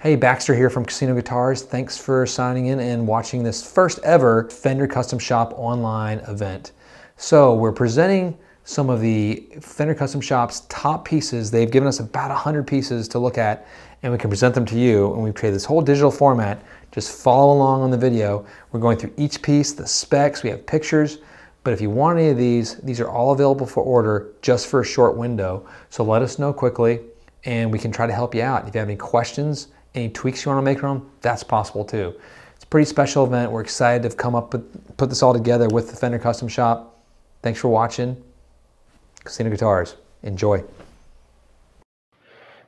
Hey, Baxter here from Casino Guitars. Thanks for signing in and watching this first ever Fender Custom Shop online event. So we're presenting some of the Fender Custom Shop's top pieces. They've given us about 100 pieces to look at and we can present them to you. And we've created this whole digital format. Just follow along on the video. We're going through each piece, the specs, we have pictures. But if you want any of these, these are all available for order just for a short window. So let us know quickly and we can try to help you out. If you have any questions, any tweaks you want to make them, that's possible too. It's a pretty special event. We're excited to have come up with, put this all together with the Fender Custom Shop. Thanks for watching. Casino Guitars. Enjoy.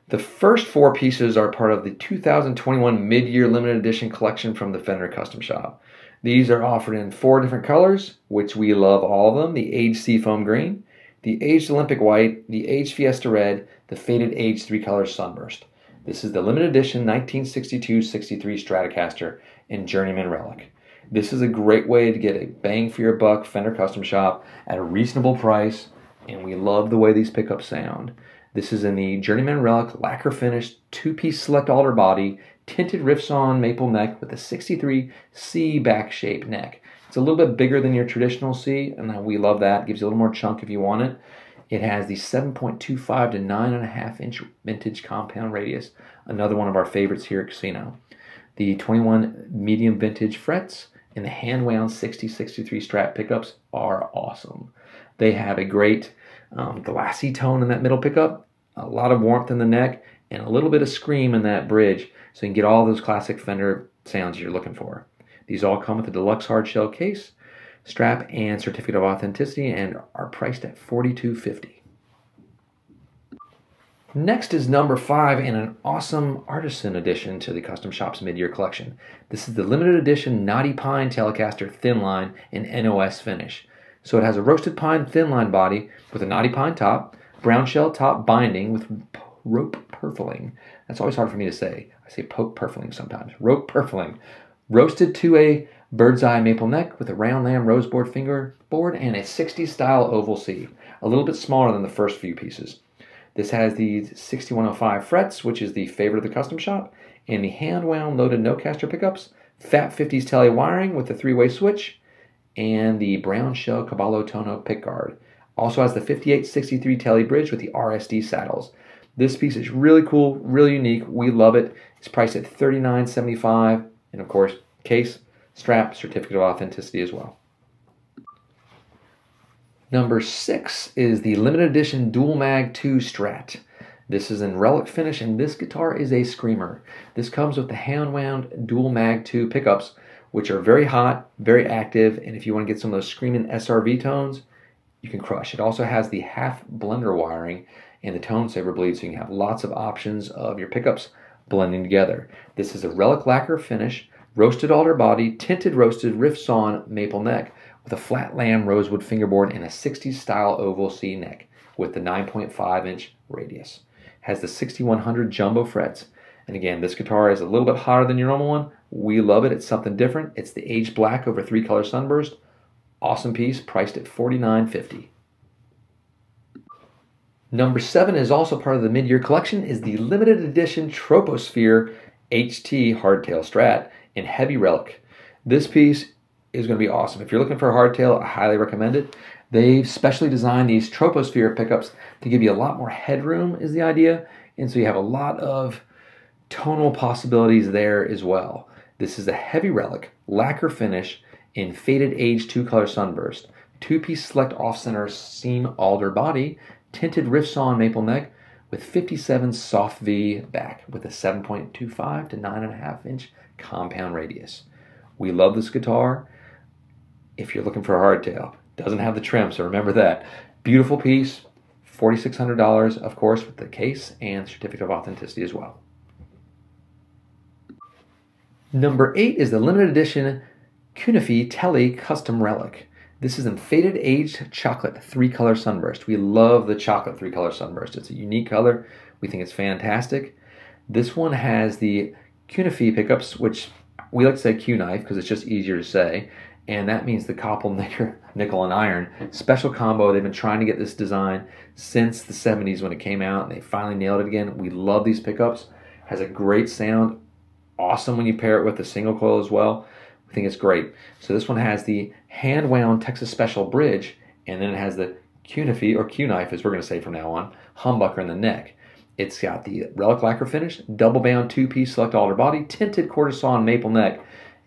The first four pieces are part of the 2021 mid-year limited edition collection from the Fender Custom Shop. These are offered in four different colors, which we love all of them. The Aged Seafoam Green, the Aged Olympic White, the Aged Fiesta Red, the Faded Aged Three Color Sunburst. This is the limited edition 1962-63 Stratocaster in Journeyman Relic. This is a great way to get a bang for your buck Fender Custom Shop at a reasonable price, and we love the way these pickups sound. This is in the Journeyman Relic lacquer finished two-piece select alder body, tinted rift-sawn maple neck with a 63 C back shape neck. It's a little bit bigger than your traditional C, and we love that. It gives you a little more chunk if you want it. It has the 7.25 to 9.5 inch vintage compound radius, another one of our favorites here at Casino. The 21 medium vintage frets and the hand wound 6063 Strat pickups are awesome. They have a great um, glassy tone in that middle pickup, a lot of warmth in the neck, and a little bit of scream in that bridge so you can get all those classic Fender sounds you're looking for. These all come with a deluxe hard shell case strap and certificate of authenticity and are priced at $42.50. Next is number five in an awesome artisan addition to the Custom Shops mid-year collection. This is the limited edition Knotty Pine Telecaster Thin Line in NOS finish. So it has a roasted pine thin line body with a knotty pine top, brown shell top binding with rope purfling. That's always hard for me to say. I say poke purfling sometimes. Rope purfling. Roasted to a bird's eye maple neck with a round lam rosewood fingerboard and a 60s style oval C, a little bit smaller than the first few pieces. This has the 6105 frets, which is the favorite of the custom shop, and the hand wound loaded Nocaster pickups, Fat 50s tele wiring with the three way switch, and the brown shell Caballo Tono pickguard. Also has the 5863 tele bridge with the RSD saddles. This piece is really cool, really unique. We love it. It's priced at $39.75, and of course, case strap certificate of authenticity as well. Number six is the limited edition Dual Mag 2 Strat. This is in relic finish and this guitar is a screamer. This comes with the hand wound Dual Mag 2 pickups, which are very hot, very active, and if you want to get some of those screaming SRV tones, you can crush. It also has the half blender wiring and the tone saver bleed, so you can have lots of options of your pickups blending together. This is a relic lacquer finish roasted alder body, tinted roasted rift sawn maple neck with a flat lam rosewood fingerboard and a 60s style oval C neck with the 9.5 inch radius. Has the 6100 jumbo frets. And again, this guitar is a little bit hotter than your normal one. We love it. It's something different. It's the aged black over three color sunburst. Awesome piece, priced at $49.50. Number seven is also part of the mid-year collection is the limited edition Troposphere HT Hardtail Strat in heavy relic. This piece is going to be awesome. If you're looking for a hardtail, I highly recommend it. They've specially designed these troposphere pickups to give you a lot more headroom is the idea. And so you have a lot of tonal possibilities there as well. This is a heavy relic, lacquer finish in faded age two color sunburst. Two piece select off center seam alder body, tinted rift sawn maple neck with 57 soft V back with a 7.25 to 9.5 inch compound radius. We love this guitar. If you're looking for a hardtail, doesn't have the trim, so remember that. Beautiful piece, $4,600, of course, with the case and certificate of authenticity as well. Number eight is the limited edition Cunife Tele Custom Relic. This is in faded aged chocolate three color sunburst. We love the chocolate three color sunburst. It's a unique color. We think it's fantastic. This one has the Cunife pickups, which we like to say Q knife because it's just easier to say. And that means the copple nickel, nickel and iron special combo. They've been trying to get this design since the 70s when it came out, and they finally nailed it again. We love these pickups. Has a great sound. Awesome when you pair it with a single coil as well. I think it's great. So this one has the hand wound Texas Special bridge, and then it has the Q-knife or Q-knife, as we're going to say from now on, humbucker in the neck. It's got the relic lacquer finish, double bound two piece select alder body, tinted quarter saw maple neck,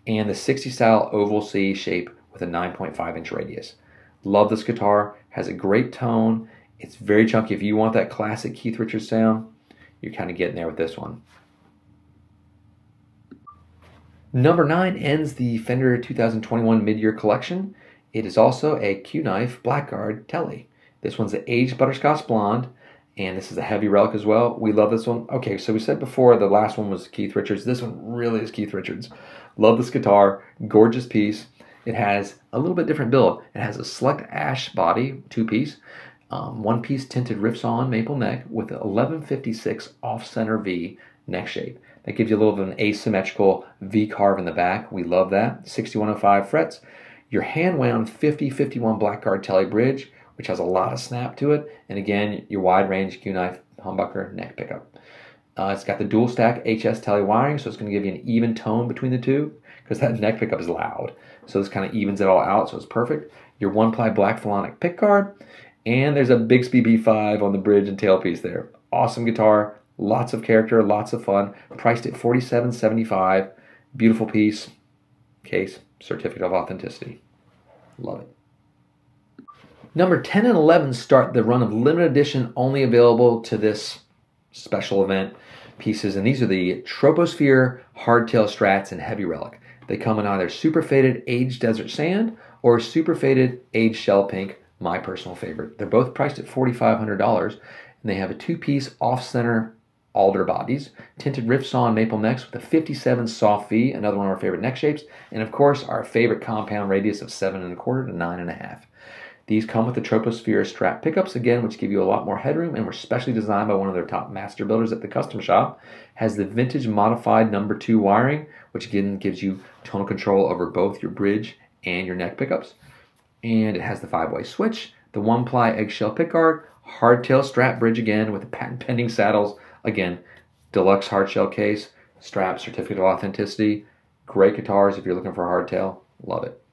and the 60 style oval C shape with a 9.5 inch radius. Love this guitar, has a great tone. It's very chunky. If you want that classic Keith Richards sound, you're kind of getting there with this one. Number nine ends the Fender 2021 mid-year collection. It is also a Q-Knife Blackguard Telly. This one's an aged butterscotch blonde, and this is a heavy relic as well. We love this one. Okay, so we said before the last one was Keith Richards. This one really is Keith Richards. Love this guitar, gorgeous piece. It has a little bit different build. It has a select ash body, two piece, um, one piece tinted riffsaw maple neck with an 1156 off center V neck shape. That gives you a little bit of an asymmetrical V carve in the back. We love that. 6105 frets. Your hand wound 5051 Blackguard Telly bridge, which has a lot of snap to it. And again, your wide range Q knife humbucker neck pickup. Uh, it's got the dual stack HS Telly wiring, so it's going to give you an even tone between the two because that neck pickup is loud. So this kind of evens it all out, so it's perfect. Your one ply black Phenolic pick guard, and there's a Bigsby B5 on the bridge and tailpiece there. Awesome guitar, lots of character, lots of fun. Priced at $47.75. Beautiful piece, case, certificate of authenticity. Love it. Number 10 and 11 start the run of limited edition only available to this special event pieces, and these are the Troposphere Hardtail Strats and Heavy Relic. They come in either super faded aged desert sand or super faded aged shell pink, my personal favorite. They're both priced at $4,500 and they have a two piece off center alder bodies, tinted riff saw and maple necks with a 57 soft V, another one of our favorite neck shapes, and of course our favorite compound radius of seven and a quarter to nine and a half. These come with the Troposphere Strat pickups again, which give you a lot more headroom and were specially designed by one of their top master builders at the custom shop. Has the vintage modified number two wiring, which again gives you tonal control over both your bridge and your neck pickups. And it has the five-way switch, the one-ply eggshell pickguard, hardtail Strat bridge again with the patent pending saddles. Again, deluxe hardshell case, strap, certificate of authenticity. Great guitars if you're looking for a hardtail. Love it.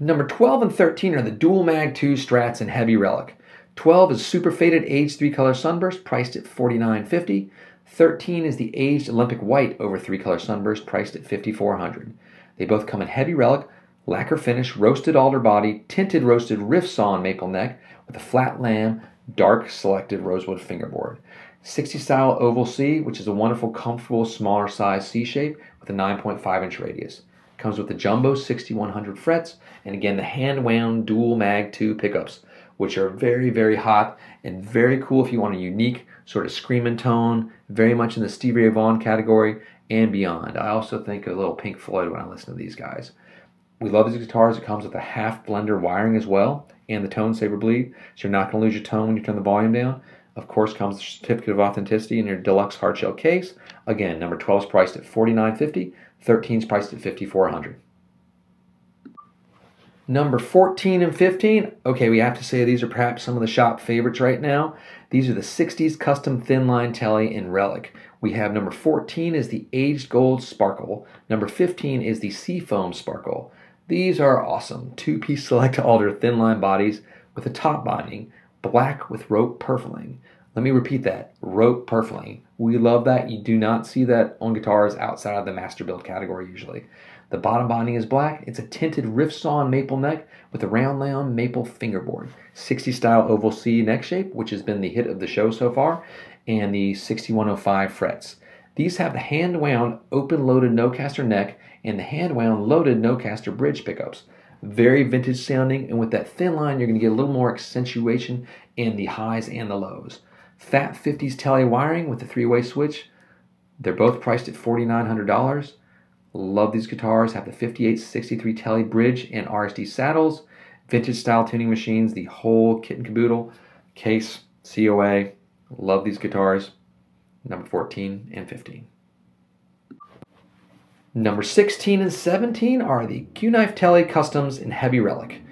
Number 12 and 13 are the Dual Mag 2 Strats and Heavy Relic. 12 is super faded aged three color sunburst, priced at $49.50. 13 is the aged Olympic White over three color sunburst, priced at 5,400. They both come in Heavy Relic, lacquer finish, roasted alder body, tinted roasted riff saw and maple neck with a flat lam, dark selected rosewood fingerboard. 60 style oval C, which is a wonderful, comfortable, smaller size C shape with a 9.5 inch radius. Comes with the jumbo 6100 frets, and again the hand wound dual mag 2 pickups, which are very, very hot and very cool if you want a unique sort of screaming tone, very much in the Stevie Ray Vaughan category and beyond. I also think of a little Pink Floyd when I listen to these guys. We love these guitars. It comes with a half blender wiring as well and the tone saver bleed, so you're not going to lose your tone when you turn the volume down. Of course, comes the certificate of authenticity in your deluxe hardshell case. Again, number 12 is priced at $49.50. 13 is priced at $5,400. Number 14 and 15, okay, we have to say these are perhaps some of the shop favorites right now. These are the 60s custom thin line telly in Relic. We have number 14 is the aged gold sparkle. Number 15 is the seafoam sparkle. These are awesome. Two piece select alder thin line bodies with a top binding, black with rope purfling. Let me repeat that rope purfling. We love that. You do not see that on guitars outside of the master build category usually. The bottom binding is black. It's a tinted riff saw maple neck with a round layout maple fingerboard. 60 style oval C neck shape, which has been the hit of the show so far, and the 6105 frets. These have the hand wound open loaded Nocaster neck and the hand wound loaded Nocaster bridge pickups. Very vintage sounding, and with that thin line, you're going to get a little more accentuation in the highs and the lows. Fat 50s Telly wiring with the three way switch. They're both priced at $4,900. Love these guitars. Have the 5863 Telly bridge and RSD saddles. Vintage style tuning machines, the whole kit and caboodle. Case, COA. Love these guitars. Number 14 and 15. Number 16 and 17 are the Q-Knife Telly Customs in Heavy Relic.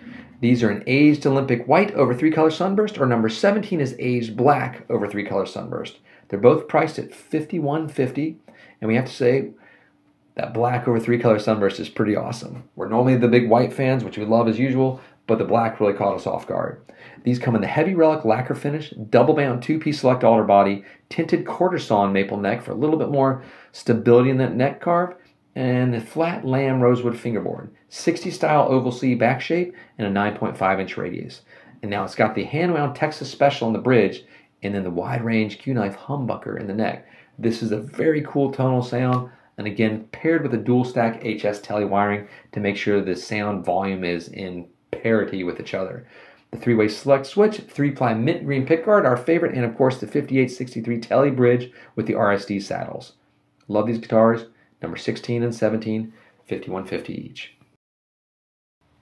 These are an aged Olympic white over three color sunburst, or number 17 is aged black over three color sunburst. They're both priced at $51.50, and we have to say that black over three color sunburst is pretty awesome. We're normally the big white fans, which we love as usual, but the black really caught us off guard. These come in the heavy relic lacquer finish, double bound two piece select alder body, tinted quarter maple neck for a little bit more stability in that neck carve, and the flat lam rosewood fingerboard, 60 style oval C back shape, and a 9.5 inch radius. And now it's got the hand wound Texas special on the bridge, and then the wide range Q knife humbucker in the neck. This is a very cool tonal sound, and again, paired with a dual stack HS tele wiring to make sure the sound volume is in parity with each other. The three-way select switch, three-ply mint green pickguard, our favorite, and of course the 5863 Tele bridge with the RSD saddles. Love these guitars. Number 16 and 17, 5150 each.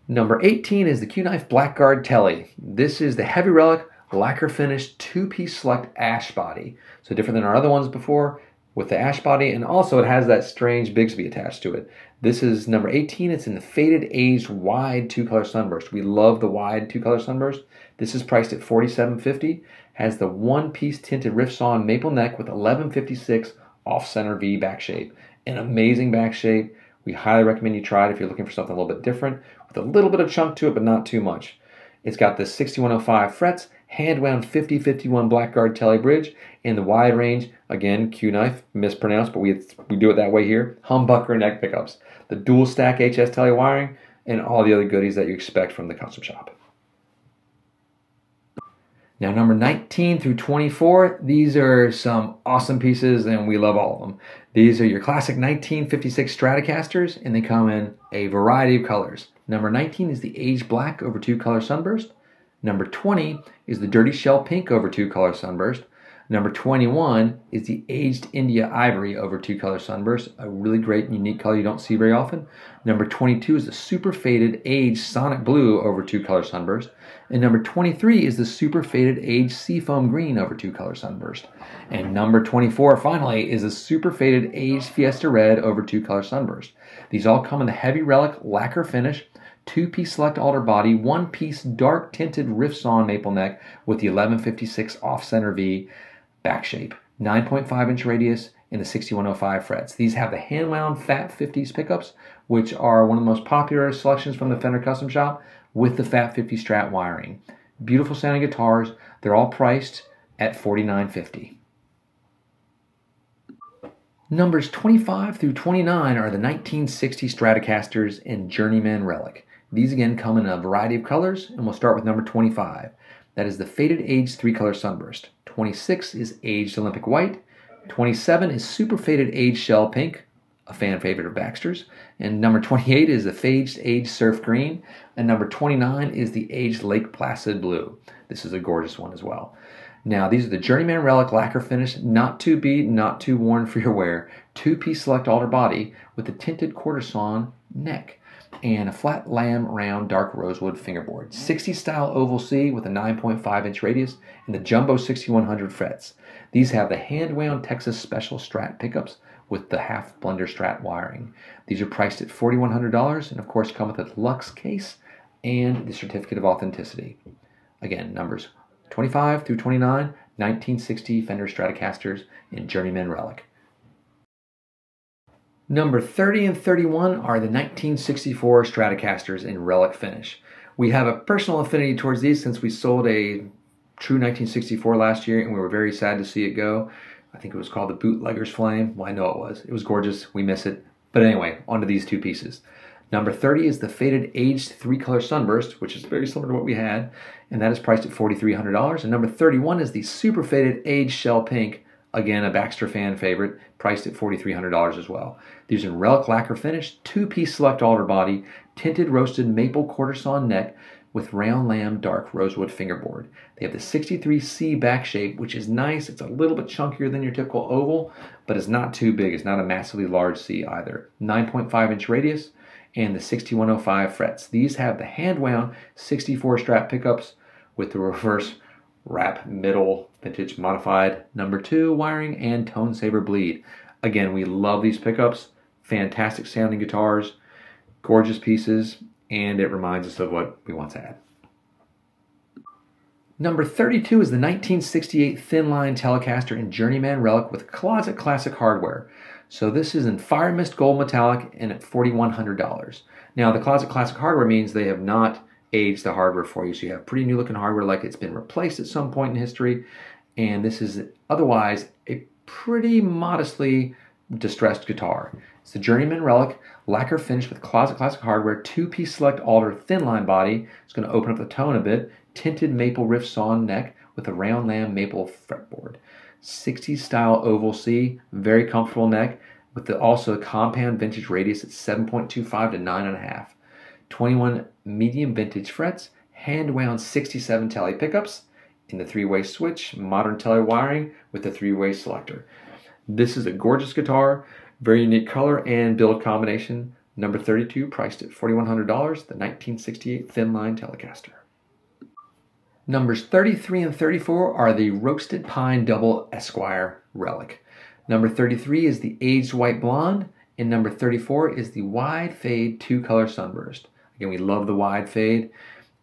Number 18 is the Q-Knife Blackguard Tele. This is the heavy relic lacquer finished two-piece select ash body. So different than our other ones before with the ash body, and also it has that strange Bigsby attached to it. This is number 18. It's in the faded aged wide two color sunburst. We love the wide two color sunburst. This is priced at $47.50. Has the one piece tinted rift sawn maple neck with 1156 off center V back shape. An amazing back shape. We highly recommend you try it if you're looking for something a little bit different with a little bit of chunk to it, but not too much. It's got the 6105 frets, hand wound 5051 Blackguard Tele bridge, in the wide range, again, Q knife, mispronounced, but we, we do it that way here, humbucker neck pickups the dual stack HS tele wiring, and all the other goodies that you expect from the custom shop. Now, number 19 through 24, these are some awesome pieces, and we love all of them. These are your classic 1956 Stratocasters, and they come in a variety of colors. Number 19 is the Aged Black over two color sunburst. Number 20 is the Dirty Shell Pink over two color sunburst. Number 21 is the Aged India Ivory over two color sunburst, a really great unique color you don't see very often. Number 22 is the Super Faded Aged Sonic Blue over two color sunburst. And number 23 is the Super Faded Aged Seafoam Green over two color sunburst. And number 24, finally, is the Super Faded Aged Fiesta Red over two color sunburst. These all come in the heavy relic lacquer finish two piece select alder body, one piece dark tinted rift sawn maple neck with the 1156 off center V back shape, 9.5 inch radius, in the 6105 frets. These have the hand wound Fat 50s pickups, which are one of the most popular selections from the Fender Custom Shop with the Fat 50 Strat wiring. Beautiful sounding guitars. They're all priced at $49.50. Numbers 25 through 29 are the 1960 Stratocasters and Journeyman Relic. These again come in a variety of colors, and we'll start with number 25. That is the Faded Age three color sunburst. 26 is Aged Olympic White. 27 is Super Faded Aged Shell Pink, a fan favorite of Baxter's. And number 28 is the Faded Aged Surf Green. And number 29 is the Aged Lake Placid Blue. This is a gorgeous one as well. Now, these are the Journeyman Relic lacquer finish, not too beat, not too worn for your wear. Two piece select alder body with the tinted quarter neck and a flat lam round dark rosewood fingerboard. 60 style oval C with a 9.5 inch radius and the jumbo 6100 frets. These have the hand wound Texas Special Strat pickups with the half blender Strat wiring. These are priced at $4,100 and of course come with a deluxe case and the certificate of authenticity. Again, numbers 25 through 29, 1960 Fender Stratocasters in Journeyman Relic. Number 30 and 31 are the 1964 Stratocasters in relic finish. We have a personal affinity towards these since we sold a true 1964 last year and we were very sad to see it go. I think it was called the Bootlegger's Flame. Well, I know it was. It was gorgeous. We miss it. But anyway, onto these two pieces. Number 30 is the faded aged three color sunburst, which is very similar to what we had, and that is priced at $4,300. And number 31 is the super faded aged shell pink, Again, a Baxter fan favorite, priced at $4,300 as well. These are relic lacquer finish, two-piece select alder body, tinted roasted maple quarter sawn neck with round lam dark rosewood fingerboard. They have the 63C back shape, which is nice. It's a little bit chunkier than your typical oval, but it's not too big. It's not a massively large C either. 9.5 inch radius and the 6105 frets. These have the hand wound 64 Strat pickups with the reverse wrap middle vintage modified number two wiring and tone saver bleed. Again, we love these pickups. Fantastic sounding guitars, gorgeous pieces, and it reminds us of what we once had. Number 32 is the 1968 Thin Line Telecaster in Journeyman Relic with Closet Classic hardware. So this is in Fire Mist Gold Metallic and at $4,100. Now the Closet Classic hardware means they have not aged the hardware for you. So you have pretty new looking hardware like it's been replaced at some point in history. And this is otherwise a pretty modestly distressed guitar. It's the Journeyman Relic, lacquer finish with Closet Classic hardware, two-piece select alder thin line body. It's going to open up the tone a bit. Tinted maple rift sawn neck with a round lam maple fretboard. 60s style oval C, very comfortable neck with the, also a compound vintage radius at 7.25 to 9.5. 21 medium vintage frets, hand wound 67 tele pickups in the three way switch, modern tele wiring with the three way selector. This is a gorgeous guitar, very unique color and build combination. Number 32, priced at $4,100, the 1968 Thin Line Telecaster. Numbers 33 and 34 are the Roasted Pine Double Esquire Relic. Number 33 is the Aged White Blonde, and number 34 is the Wide Fade Two Color Sunburst. Again, we love the wide fade,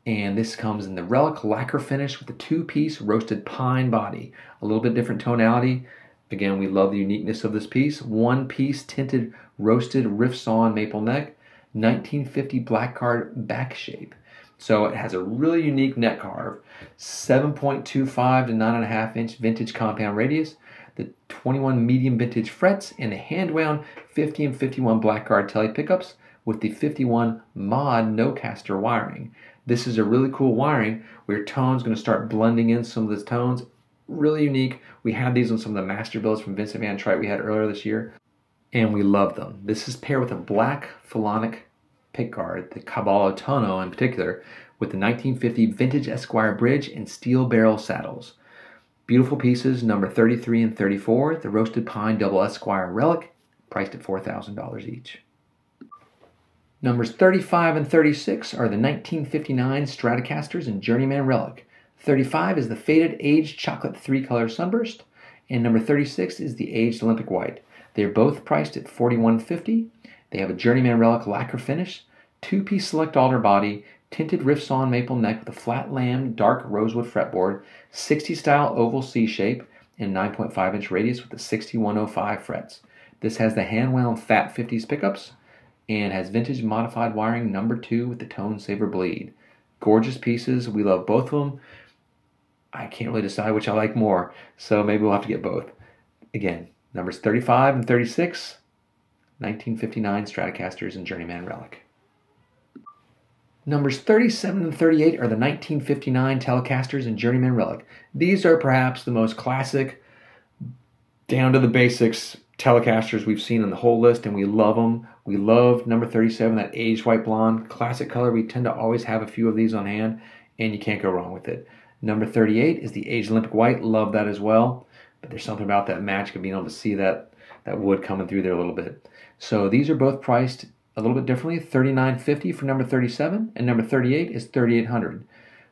and this comes in the Relic lacquer finish with the two piece roasted pine body. A little bit different tonality. Again, we love the uniqueness of this piece. One piece tinted roasted rift sawn maple neck, 1950 black card back shape. So it has a really unique neck carve, 7.25 to 9.5 inch vintage compound radius, the 21 medium vintage frets, and the hand wound 50 and 51 blackguard tele pickups with the 51 mod Nocaster wiring. This is a really cool wiring where tone's going to start blending in some of the tones. Really unique. We had these on some of the master builds from Vincent Van Trigt we had earlier this year, and we love them. This is paired with a black Phenolic pickguard, the Caballo Tono in particular, with the 1950 vintage Esquire bridge and steel barrel saddles. Beautiful pieces, number 33 and 34, the Roasted Pine Double Esquire Relic, priced at $4,000 each. Numbers 35 and 36 are the 1959 Stratocasters and Journeyman Relic. 35 is the Faded Aged Chocolate Three Color Sunburst, and number 36 is the Aged Olympic White. They are both priced at $41.50 they have a Journeyman Relic lacquer finish, two piece select alder body, tinted rift sawn maple neck with a flat lam dark rosewood fretboard, 60 style oval C shape, and 9.5 inch radius with the 6105 frets. This has the hand wound Fat 50s pickups and has vintage modified wiring number two with the Tone Saver bleed. Gorgeous pieces. We love both of them. I can't really decide which I like more, so maybe we'll have to get both. Again, numbers 35 and 36 1959 Stratocasters and Journeyman Relic. Numbers 37 and 38 are the 1959 Telecasters and Journeyman Relic. These are perhaps the most classic, down to the basics Telecasters we've seen on the whole list, and we love them. We love number 37, that aged white blonde, classic color. We tend to always have a few of these on hand, and you can't go wrong with it. Number 38 is the aged Olympic white. Love that as well. But there's something about that magic of being able to see that, that wood coming through there a little bit. So these are both priced a little bit differently. Thirty-nine fifty for number thirty-seven, and number thirty-eight is thirty-eight hundred.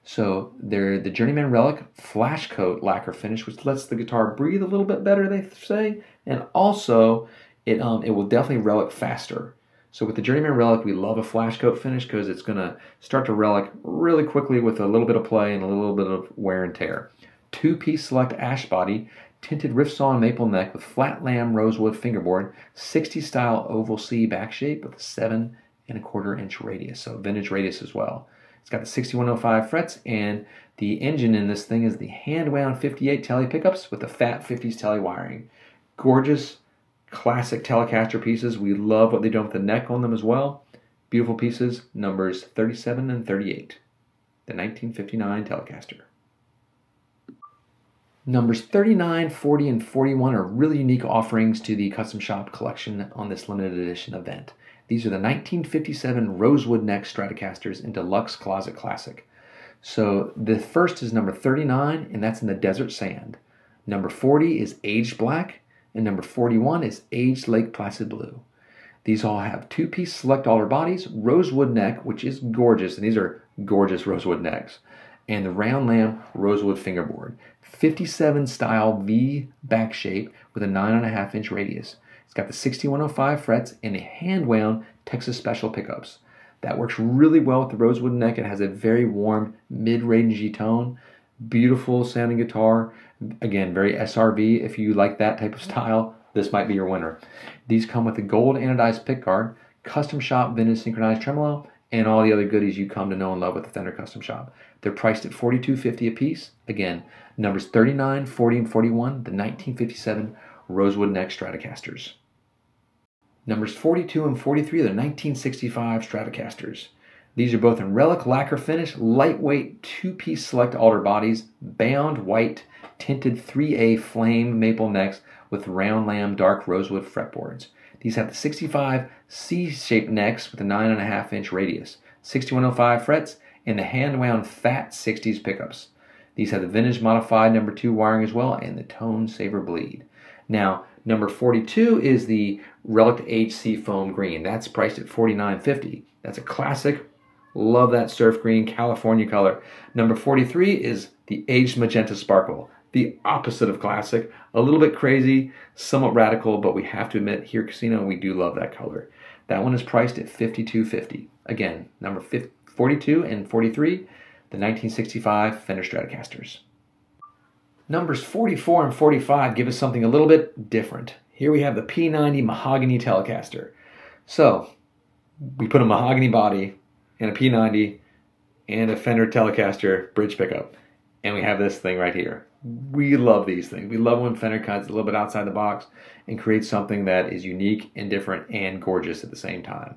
So they're the Journeyman Relic Flash Coat lacquer finish, which lets the guitar breathe a little bit better, they say, and also it um, it will definitely relic faster. So with the Journeyman Relic, we love a flash coat finish because it's going to start to relic really quickly with a little bit of play and a little bit of wear and tear. Two-piece select ash body tinted rift sawn maple neck with flat lam rosewood fingerboard, 60 style oval C back shape with a seven and a quarter inch radius, so vintage radius as well. It's got the 6105 frets, and the engine in this thing is the hand wound 58 tele pickups with the fat 50s tele wiring. Gorgeous, classic Telecaster pieces. We love what they've done with the neck on them as well. Beautiful pieces, numbers 37 and 38. The 1959 Telecaster. Numbers 39, 40, and 41 are really unique offerings to the Custom Shop collection on this limited edition event. These are the 1957 Rosewood Neck Stratocasters in Deluxe Closet Classic. So the first is number 39, and that's in the Desert Sand. Number 40 is Aged Black, and number 41 is Aged Lake Placid Blue. These all have two piece select alder bodies, rosewood neck, which is gorgeous, and these are gorgeous rosewood necks, and the round lam rosewood fingerboard. 57 style V back shape with a 9.5 inch radius. It's got the 6105 frets and a hand wound Texas Special pickups. That works really well with the rosewood neck. It has a very warm mid rangey tone. Beautiful sounding guitar. Again, very SRV. If you like that type of mm-hmm. style, this might be your winner. These come with a gold anodized pickguard, custom shop vintage synchronized tremolo, and all the other goodies you come to know and love with the Fender Custom Shop. They're priced at $42.50 a piece. Again, numbers 39, 40, and 41, the 1957 Rosewood Neck Stratocasters. Numbers 42 and 43 are the 1965 Stratocasters. These are both in relic lacquer finish, lightweight two-piece select alder bodies, bound white, tinted 3A flame maple necks with round lam dark rosewood fretboards. These have the 65 C-shaped necks with a 9.5 inch radius, 6105 frets, and the hand-wound fat 60s pickups. These have the vintage modified number 2 wiring as well and the tone saver bleed. Now, number 42 is the Relic HC foam green. That's priced at $49.50. That's a classic. Love that surf green California color. Number 43 is the aged magenta sparkle the opposite of classic, a little bit crazy, somewhat radical, but we have to admit here Casino we do love that color. That one is priced at 52.50. Again, number 42 and 43, the 1965 Fender Stratocasters. Numbers 44 and 45 give us something a little bit different. Here we have the P90 Mahogany Telecaster. So, we put a mahogany body and a P90 and a Fender Telecaster bridge pickup, and we have this thing right here we love these things. We love when Fender cuts a little bit outside the box and creates something that is unique and different and gorgeous at the same time.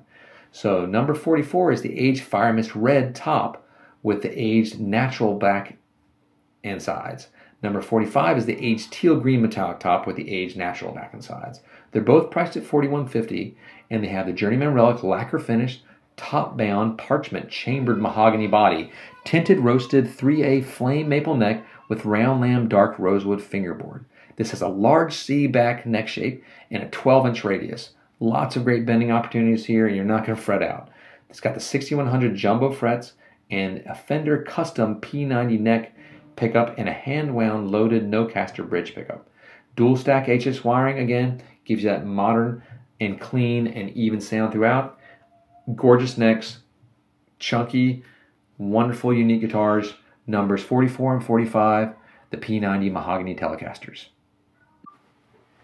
So number 44 is the aged Fire Mist Red top with the aged natural back and sides. Number 45 is the aged teal green metallic top with the aged natural back and sides. They're both priced at $41.50 and they have the Journeyman Relic lacquer finish, top bound parchment chambered mahogany body, tinted roasted 3A flame maple neck with round lam dark rosewood fingerboard. This has a large C back neck shape and a 12 inch radius. Lots of great bending opportunities here, and you're not going to fret out. It's got the 6100 jumbo frets and a Fender custom P90 neck pickup and a hand wound loaded Nocaster bridge pickup. Dual stack HS wiring again gives you that modern and clean and even sound throughout. Gorgeous necks, chunky, wonderful, unique guitars numbers 44 and 45, the P90 Mahogany Telecasters.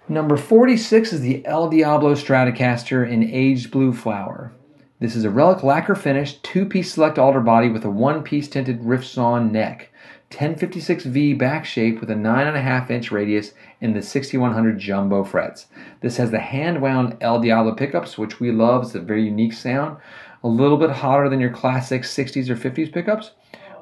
Number 46 is the El Diablo Stratocaster in aged blue flower. This is a relic lacquer finish, two-piece select alder body with a one-piece tinted rift sawn neck. 1056V back shape with a 9.5 inch radius and the 6100 jumbo frets. This has the hand wound El Diablo pickups, which we love. It's a very unique sound. A little bit hotter than your classic 60s or 50s pickups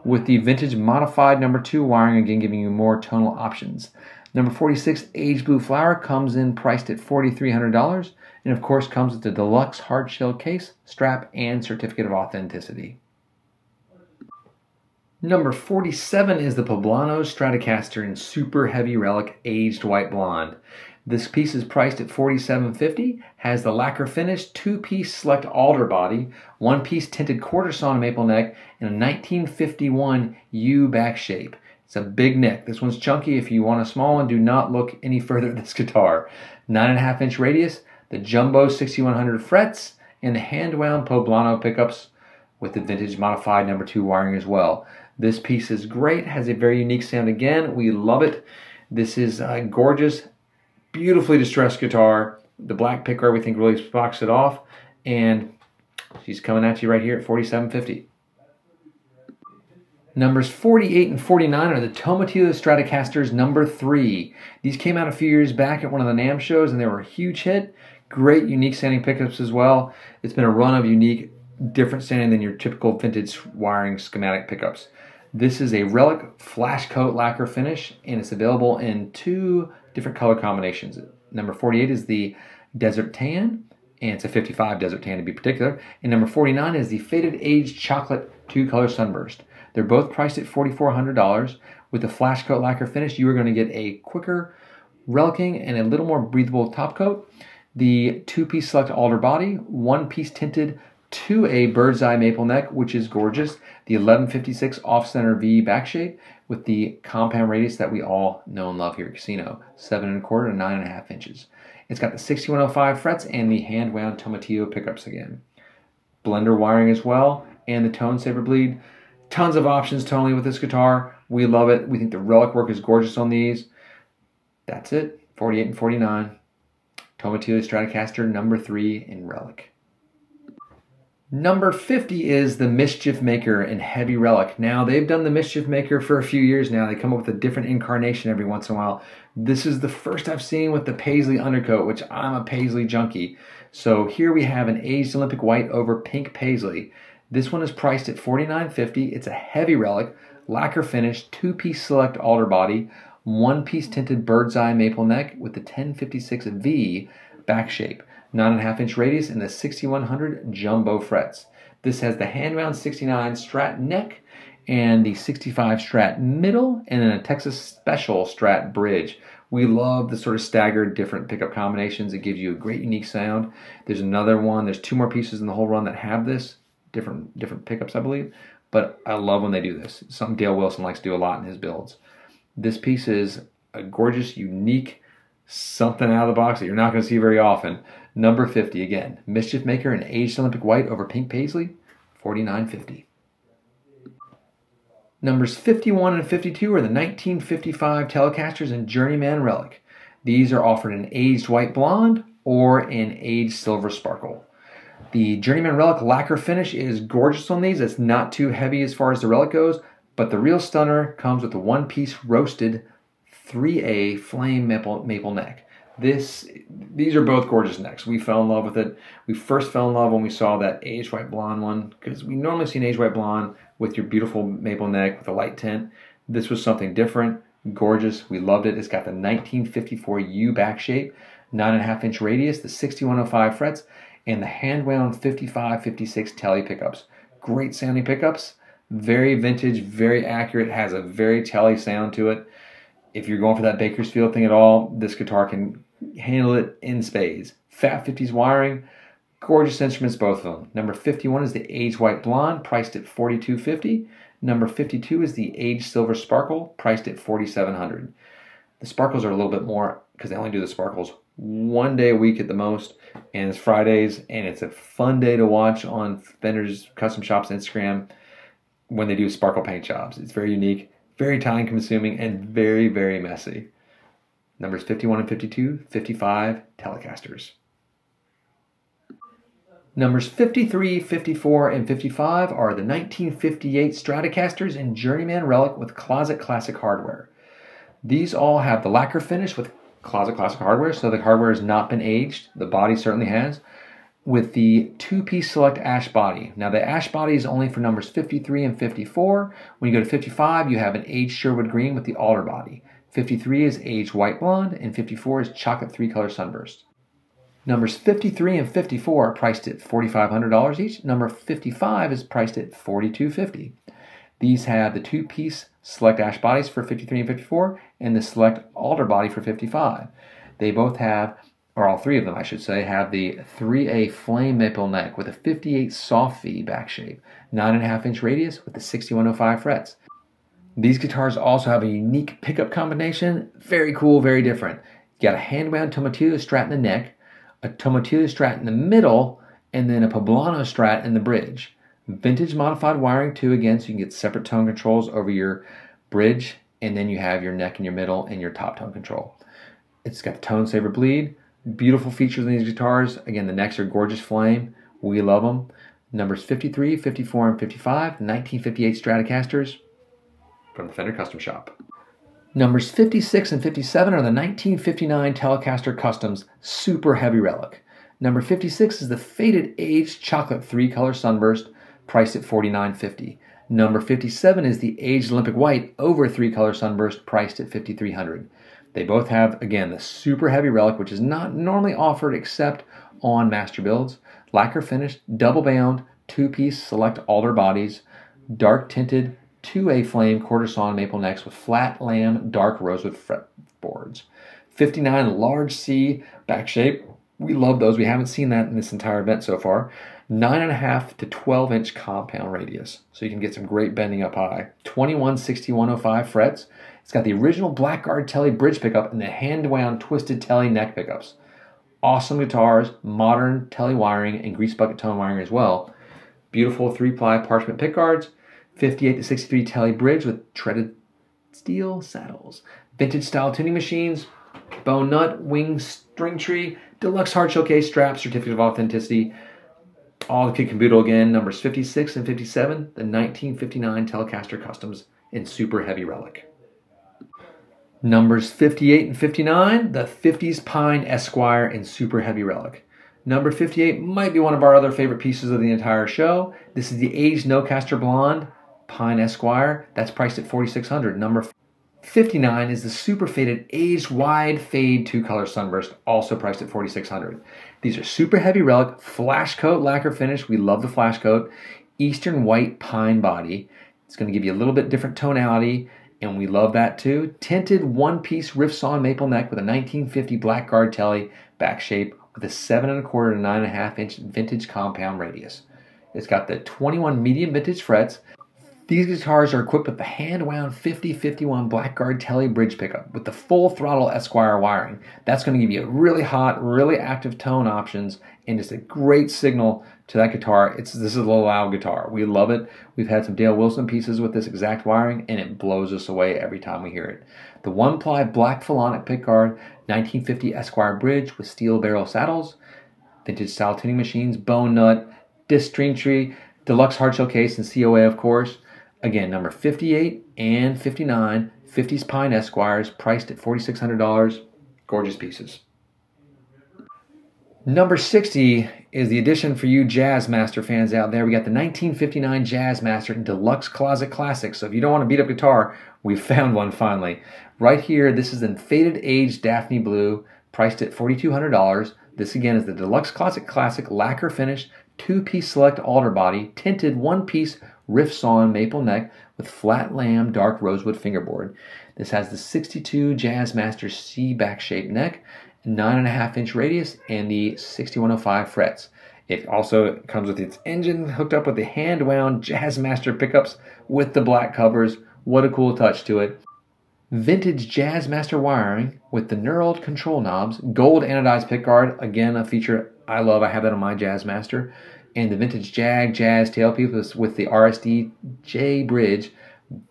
with the vintage modified number 2 wiring again giving you more tonal options. Number 46 Aged Blue Flower comes in priced at $4,300 and of course comes with the deluxe hard shell case, strap, and certificate of authenticity. Number 47 is the Poblano Stratocaster in Super Heavy Relic Aged White Blonde. This piece is priced at $47.50, has the lacquer finish, two-piece select alder body, one-piece tinted quarter sawn maple neck, and a 1951 U back shape. It's a big neck. This one's chunky. If you want a small one, do not look any further at this guitar. 9.5 inch radius, the jumbo 6100 frets, and the hand-wound Poblano pickups with the vintage modified number 2 wiring as well. This piece is great, has a very unique sound again. We love it. This is uh, gorgeous beautifully distressed guitar. The black picker, we think, really box it off. And she's coming at you right here at 47.50. Numbers 48 and 49 are the Tomatillo Stratocasters number 3. These came out a few years back at one of the NAMM shows and they were a huge hit. Great unique sounding pickups as well. It's been a run of unique, different sounding than your typical vintage wiring schematic pickups. This is a Relic Flash Coat lacquer finish and it's available in two different color combinations. Number 48 is the Desert Tan, and it's a 55 Desert Tan to be particular. And number 49 is the Faded Aged Chocolate Two Color Sunburst. They're both priced at $4,400. With the flash coat lacquer finish, you are going to get a quicker relicing and a little more breathable top coat. The two-piece select alder body, one-piece tinted to a bird's eye maple neck, which is gorgeous. The 1156 off-center V back shape, with the compound radius that we all know and love here at Casino, seven and a quarter to nine and a half inches. It's got the 6105 frets and the hand wound Tomatillo pickups again. Blender wiring as well, and the tone saver bleed. Tons of options tonally with this guitar. We love it. We think the relic work is gorgeous on these. That's it. 48 and 49. Tomatillo Stratocaster number three in relic. Number 50 is the Mischief Maker in Heavy Relic. Now, they've done the Mischief Maker for a few years now. They come up with a different incarnation every once in a while. This is the first I've seen with the Paisley undercoat, which I'm a Paisley junkie. So here we have an aged Olympic white over pink Paisley. This one is priced at $49.50. It's a heavy relic, lacquer finish, two-piece select alder body, one-piece tinted bird's eye maple neck with the 1056V back shape. 9.5 inch radius and the 6100 jumbo frets. This has the hand wound 69 strat neck and the 65 strat middle and then a Texas special strat bridge. We love the sort of staggered different pickup combinations. It gives you a great unique sound. There's another one, there's two more pieces in the whole run that have this, different different pickups I believe. But I love when they do this. something Dale Wilson likes to do a lot in his builds. This piece is a gorgeous, unique, something out of the box that you're not going to see very often. Number 50 again, Mischief Maker in aged Olympic white over pink paisley, 49.50. Numbers 51 and 52 are the 1955 Telecasters and Journeyman Relic. These are offered in aged white blonde or in aged silver sparkle. The Journeyman Relic lacquer finish is gorgeous on these. It's not too heavy as far as the relic goes, but the real stunner comes with the one-piece roasted 3A flame maple, maple neck. This, these are both gorgeous necks. We fell in love with it. We first fell in love when we saw that aged white blonde one because we normally see an aged white blonde with your beautiful maple neck with a light tint. This was something different, gorgeous. We loved it. It's got the 1954 U back shape, nine and a half inch radius, the 6105 frets, and the hand wound 5556 telly pickups. Great sounding pickups, very vintage, very accurate, has a very telly sound to it. If you're going for that Bakersfield thing at all, this guitar can handle it in spades. Fat 50s wiring, gorgeous instruments, both of them. Number 51 is the Age White Blonde, priced at $42.50. Number 52 is the Age Silver Sparkle, priced at 4,700. The sparkles are a little bit more because they only do the sparkles one day a week at the most, and it's Fridays, and it's a fun day to watch on Fender's Custom Shops Instagram when they do sparkle paint jobs. It's very unique, very time consuming, and very, very messy. Numbers 51 and 52, 55 Telecasters. Numbers 53, 54, and 55 are the 1958 Stratocasters and Journeyman Relic with Closet Classic hardware. These all have the lacquer finish with Closet Classic hardware, so the hardware has not been aged. The body certainly has. With the two-piece select ash body. Now the ash body is only for numbers 53 and 54. When you go to 55, you have an aged Sherwood green with the alder body. 53 is aged white blonde, and 54 is chocolate three color sunburst. Numbers 53 and 54 are priced at $4,500 each. Number 55 is priced at 4,250. These have the two piece select ash bodies for 53 and 54 and the select alder body for 55. They both have, or all three of them I should say, have the 3A flame maple neck with a 58 soft V back shape, 9.5 inch radius with the 6105 frets. These guitars also have a unique pickup combination. Very cool, very different. You got a hand-wound tomatillo strat in the neck, a tomatillo strat in the middle, and then a poblano strat in the bridge. Vintage modified wiring too, again, so you can get separate tone controls over your bridge, and then you have your neck in your middle and your top tone control. It's got the tone saver bleed. Beautiful features in these guitars. Again, the necks are gorgeous flame. We love them. Numbers 53, 54, and 55, 1958 Stratocasters from the Fender Custom Shop. Numbers 56 and 57 are the 1959 Telecaster Customs Super Heavy Relic. Number 56 is the Faded Aged Chocolate 3 Color Sunburst, priced at $49.50. Number 57 is the Aged Olympic White Over 3 Color Sunburst, priced at 5,300. They both have, again, the Super Heavy Relic, which is not normally offered except on master builds. Lacquer finished, double bound, two piece select alder bodies, dark tinted 2A flame quarter sawn maple necks with flat lam dark rosewood fretboards. 59 large C back shape. We love those. We haven't seen that in this entire event so far. 9.5 to 12 inch compound radius. So you can get some great bending up high. 21 6105 frets. It's got the original Blackguard Telly bridge pickup and the hand wound twisted Telly neck pickups. Awesome guitars, modern Telly wiring, and grease bucket tone wiring as well. Beautiful three ply parchment pickguards 58 to 63 Telly bridge with treaded steel saddles. Vintage style tuning machines, bone nut, wing string tree, deluxe hard shell case strap, certificate of authenticity. All the kit caboodle again, numbers 56 and 57, the 1959 Telecaster Customs in super heavy relic. Numbers 58 and 59, the 50s Pine Esquire in super heavy relic. Number 58 might be one of our other favorite pieces of the entire show. This is the aged Nocaster Blonde Pine Esquire. That's priced at 4600 Number 59 is the super faded aged wide fade two color sunburst, also priced at 4600 These are super heavy relic, flash coat lacquer finish. We love the flash coat. Eastern white pine body. It's going to give you a little bit different tonality and we love that too. Tinted one-piece rift sawn maple neck with a 1950 Blackguard Telly back shape with a seven and a quarter to nine and a half inch vintage compound radius. It's got the 21 medium vintage frets. These guitars are equipped with the hand-wound 5051 Blackguard Telly bridge pickup with the full throttle Esquire wiring. That's going to give you a really hot, really active tone options and just a great signal to that guitar. It's this is a little loud guitar. We love it. We've had some Dale Wilson pieces with this exact wiring, and it blows us away every time we hear it. The one ply black Phenolic pickguard, 1950 Esquire bridge with steel barrel saddles, vintage style tuning machines, bone nut, disc string tree, deluxe hardshell case, and COA, of course. Again, number 58 and 59, 50s Pine Esquires, priced at $4,600. Gorgeous pieces. Number 60 is the edition for you Jazzmaster fans out there. We got the 1959 Jazzmaster in Deluxe Closet Classic. So if you don't want to beat up guitar, we found one finally. Right here, this is in faded age Daphne Blue, priced at $4,200. This again is the Deluxe Closet Classic lacquer finish, two-piece select alder body, tinted one-piece rift sawn maple neck with flat lam dark rosewood fingerboard. This has the 62 Jazzmaster C back shape neck nine and a half inch radius and the 6105 frets. It also comes with its engine hooked up with the hand wound Jazzmaster pickups with the black covers. What a cool touch to it. Vintage Jazzmaster wiring with the knurled control knobs, gold anodized pickguard, again a feature I love. I have that on my Jazzmaster. And the vintage Jag Jazz tailpiece with the RSD J bridge,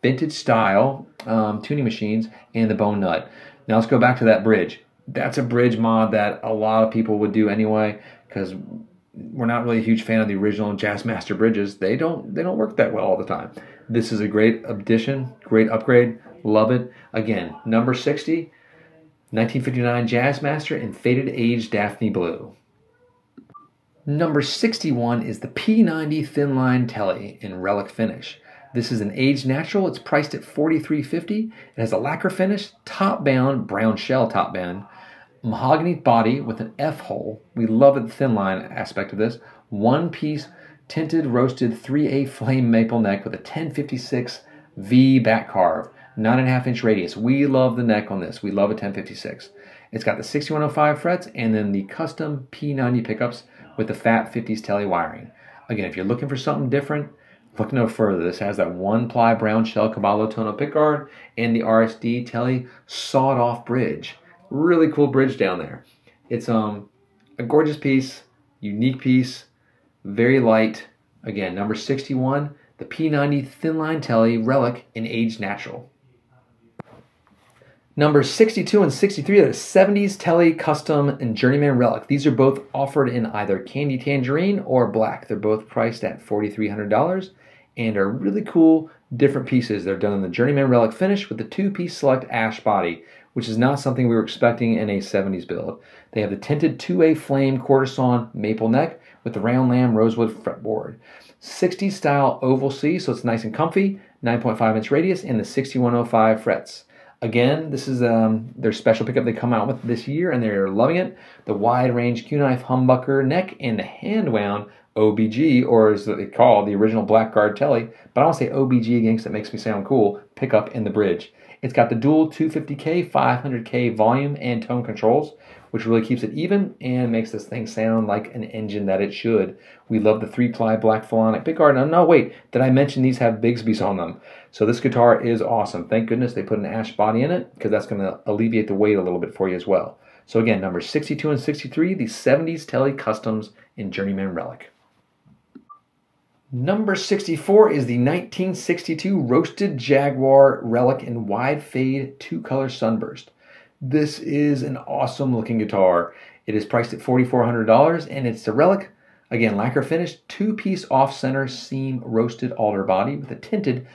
vintage style um, tuning machines, and the bone nut. Now let's go back to that bridge that's a bridge mod that a lot of people would do anyway because we're not really a huge fan of the original Jazzmaster bridges. They don't they don't work that well all the time. This is a great addition, great upgrade. Love it. Again, number 60, 1959 Jazzmaster in faded age Daphne Blue. Number 61 is the P90 Thin Line Telly in relic finish. This is an aged natural. It's priced at $43.50. It has a lacquer finish, top bound, brown shell top bound, mahogany body with an F hole. We love the thin line aspect of this. One piece tinted roasted 3A flame maple neck with a 1056 V back carve, nine and a half inch radius. We love the neck on this. We love a 1056. It's got the 6105 frets and then the custom P90 pickups with the fat 50s telly wiring. Again, if you're looking for something different, look no further. This has that one ply brown shell Caballo Tono pickguard and the RSD telly sawed off bridge really cool bridge down there. It's um a gorgeous piece, unique piece, very light. Again, number 61, the P90 Thin Line Telly Relic in Aged Natural. Numbers 62 and 63 are the 70s Telly Custom and Journeyman Relic. These are both offered in either candy tangerine or black. They're both priced at $4,300 and are really cool, different pieces. They're done in the Journeyman Relic finish with the two-piece select ash body which is not something we were expecting in a 70s build. They have the tinted 2A flame sawn maple neck with the round lam rosewood fretboard. 60s style oval C, so it's nice and comfy, 9.5 inch radius, and the 6105 frets. Again, this is um, their special pickup they come out with this year, and they're loving it. The wide range Q knife humbucker neck and the hand wound OBG, or as they call the original Blackguard Telly, but I want to say OBG again because it makes me sound cool, pickup in the bridge. It's got the dual 250K, 500K volume and tone controls, which really keeps it even and makes this thing sound like an engine that it should. We love the three-ply black Phenolic pickguard. Now, no, wait, did I mention these have Bigsby's on them? So this guitar is awesome. Thank goodness they put an ash body in it because that's going to alleviate the weight a little bit for you as well. So again, numbers 62 and 63, the 70s Telly Customs in Journeyman Relic. Number 64 is the 1962 Roasted Jaguar Relic in Wide Fade Two Color Sunburst. This is an awesome looking guitar. It is priced at $4,400 and it's the Relic, again, lacquer finished, two piece off center seam roasted alder body with a tinted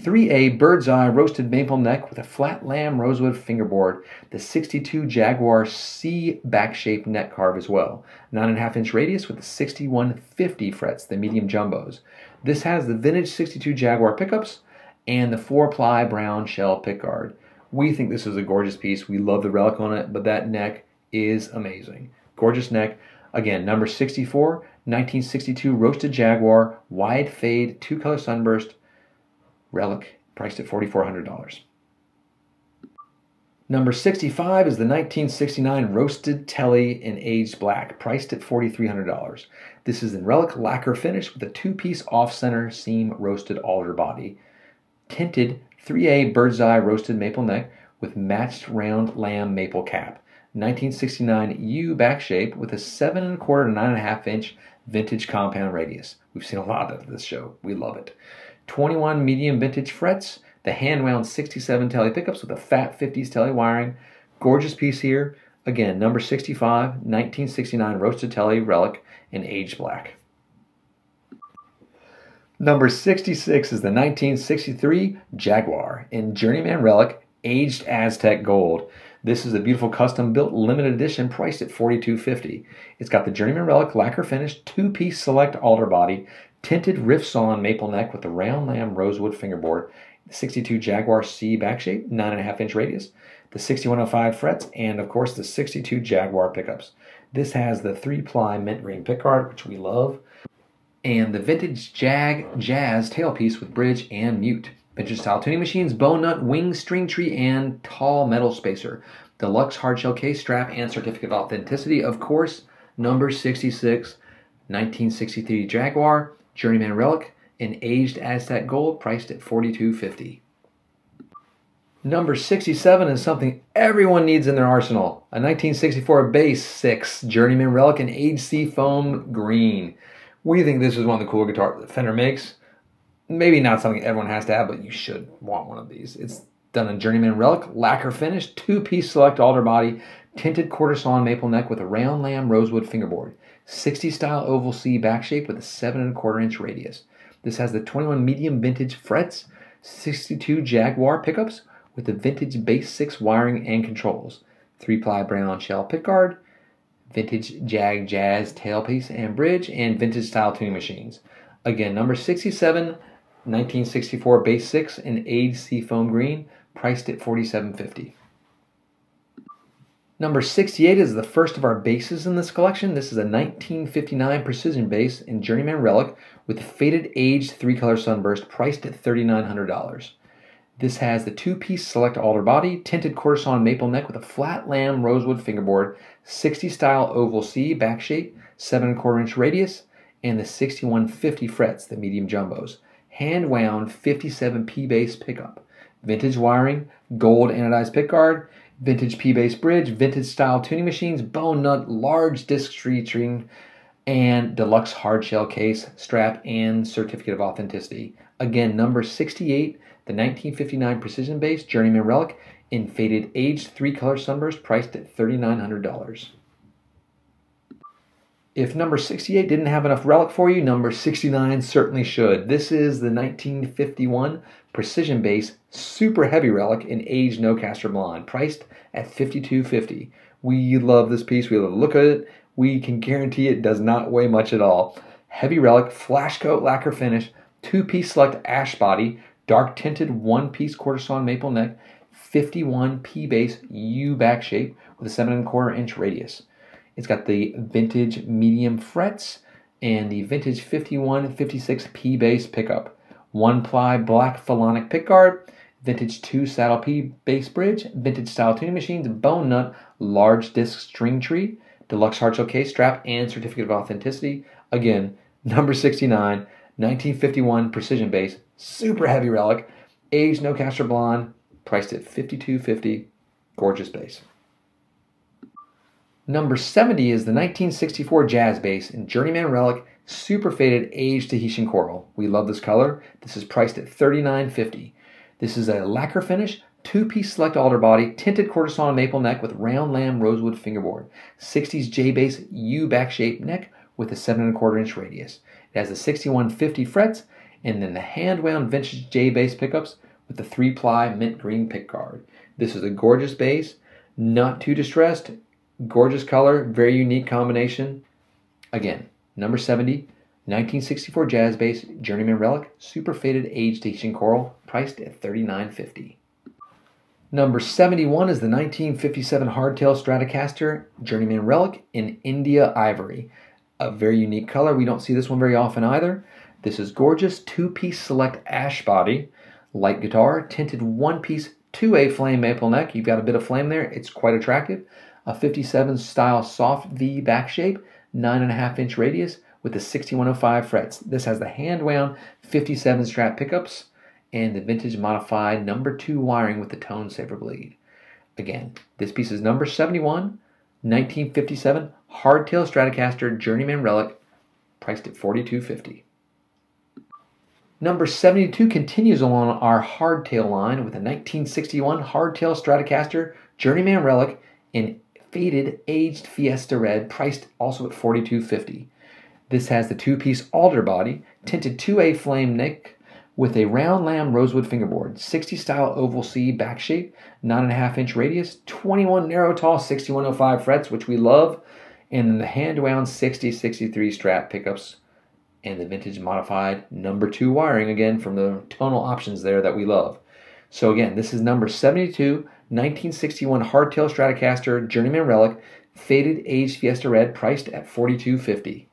3A bird's eye roasted maple neck with a flat lam rosewood fingerboard, the 62 Jaguar C back shaped neck carve as well. 9.5 inch radius with the 6150 frets, the medium jumbos. This has the vintage 62 Jaguar pickups and the 4 ply brown shell pickguard. We think this is a gorgeous piece. We love the relic on it, but that neck is amazing. Gorgeous neck. Again, number 64, 1962 Roasted Jaguar, wide fade, two color sunburst Relic, priced at $4,400. Number 65 is the 1969 Roasted Telly in Aged Black, priced at $4,300. This is in relic lacquer finish with a two piece off center seam roasted alder body. Tinted 3A bird's eye roasted maple neck with matched round lam maple cap. 1969 U back shape with a 7 and a quarter to 9.5 inch vintage compound radius. We've seen a lot of this show. We love it. 21 medium vintage frets, the hand wound 67 telly pickups with a fat 50s telly wiring. Gorgeous piece here. Again, number 65, 1969 roasted telly relic in aged black. Number 66 is the 1963 Jaguar in Journeyman Relic aged Aztec gold. This is a beautiful custom built limited edition priced at $42.50. It's got the Journeyman Relic lacquer finish, two piece select alder body, tinted rift sawn maple neck with the round lam rosewood fingerboard, the 62 Jaguar C back shape, 9.5 inch radius, the 6105 frets, and of course the 62 Jaguar pickups. This has the three ply mint green pickguard, which we love, and the vintage Jag Jazz tailpiece with bridge and mute. Vintage style tuning machines, bone nut, wing, string tree, and tall metal spacer. Deluxe hardshell case strap and certificate of authenticity, of course, number 66, 1963 Jaguar. Journeyman Relic in aged Aztec gold priced at $42.50. Number 67 is something everyone needs in their arsenal. A 1964 Bass 6 Journeyman Relic in aged seafoam green. We think this is one of the cool guitars that Fender makes. Maybe not something everyone has to have, but you should want one of these. It's done in Journeyman Relic, lacquer finish, two-piece select alder body, tinted quarter sawn maple neck with a round lam rosewood fingerboard. 60 style oval C back shape with a 7 and a quarter inch radius. This has the 21 medium vintage frets, 62 Jaguar pickups with the vintage Bass 6 wiring and controls, 3 ply brown shell pickguard, vintage Jag Jazz tailpiece and bridge, and vintage style tuning machines. Again, number 67, 1964 Bass 6 in aged seafoam green, priced at 47.50. Number 68 is the first of our bases in this collection. This is a 1959 precision bass in Journeyman Relic with a faded aged three color sunburst priced at $3,900. This has the two piece select alder body, tinted quarter sawn maple neck with a flat lam rosewood fingerboard, 60 style oval C back shape, 7 and quarter inch radius, and the 6150 frets, the medium jumbos. Hand wound 57 P bass pickup. Vintage wiring, gold anodized pickguard, vintage P-bass bridge, vintage style tuning machines, bone nut, large disc string, and deluxe hardshell case, strap, and certificate of authenticity. Again, number 68, the 1959 Precision Bass Journeyman Relic in faded aged three color sunburst priced at $3,900. If number 68 didn't have enough relic for you, number 69 certainly should. This is the 1951 Precision Bass Super Heavy Relic in aged Nocaster Blonde, priced at $52.50. We love this piece. We love look at it. We can guarantee it does not weigh much at all. Heavy Relic, flash coat lacquer finish, two-piece select ash body, dark tinted one-piece quarter sawn maple neck, 51 P bass U back shape with a seven and a quarter inch radius. It's got the vintage medium frets and the vintage 51 56 P bass pickup. One ply black Phenolic pickguard, vintage 2 saddle P bass bridge, vintage style tuning machines, bone nut, large disc string tree, deluxe hardshell case strap, and certificate of authenticity. Again, number 69, 1951 precision bass, super heavy relic, aged Nocaster blonde, priced at 52.50, gorgeous bass. Number 70 is the 1964 Jazz Bass in Journeyman Relic Super Faded Aged Tahitian Coral. We love this color. This is priced at $39.50. This is a lacquer finish, two-piece select alder body, tinted quarter maple neck with round lam rosewood fingerboard, 60s J bass U back shape neck with a seven and a quarter inch radius. It has the 6150 frets and then the hand wound vintage J bass pickups with the three ply mint green pick guard. This is a gorgeous bass, not too distressed, gorgeous color, very unique combination. Again, number 70, 1964 jazz bass, Journeyman Relic, super faded aged Tahitian coral, priced at $39.50. Number 71 is the 1957 Hardtail Stratocaster Journeyman Relic in India Ivory. A very unique color. We don't see this one very often either. This is gorgeous two-piece select ash body, light guitar, tinted one-piece 2A flame maple neck. You've got a bit of flame there. It's quite attractive. A 57 style soft V back shape, 9.5 inch radius with the 6105 frets. This has the hand wound 57 Strat pickups and the vintage modified number 2 wiring with the tone saver bleed. Again, this piece is number 71, 1957 Hardtail Stratocaster Journeyman Relic, priced at 42.50. Number 72 continues along our hardtail line with a 1961 Hardtail Stratocaster Journeyman Relic in faded aged Fiesta Red, priced also at 42.50. This has the two-piece alder body, tinted 2A flame neck with a round lam rosewood fingerboard, 60 style oval C back shape, 9.5 inch radius, 21 narrow tall 6105 frets, which we love, and the hand wound 6063 Strat pickups and the vintage modified number two wiring again from the tonal options there that we love. So again, this is number 72, 1961 Hardtail Stratocaster Journeyman Relic, faded aged Fiesta Red, priced at 42.50.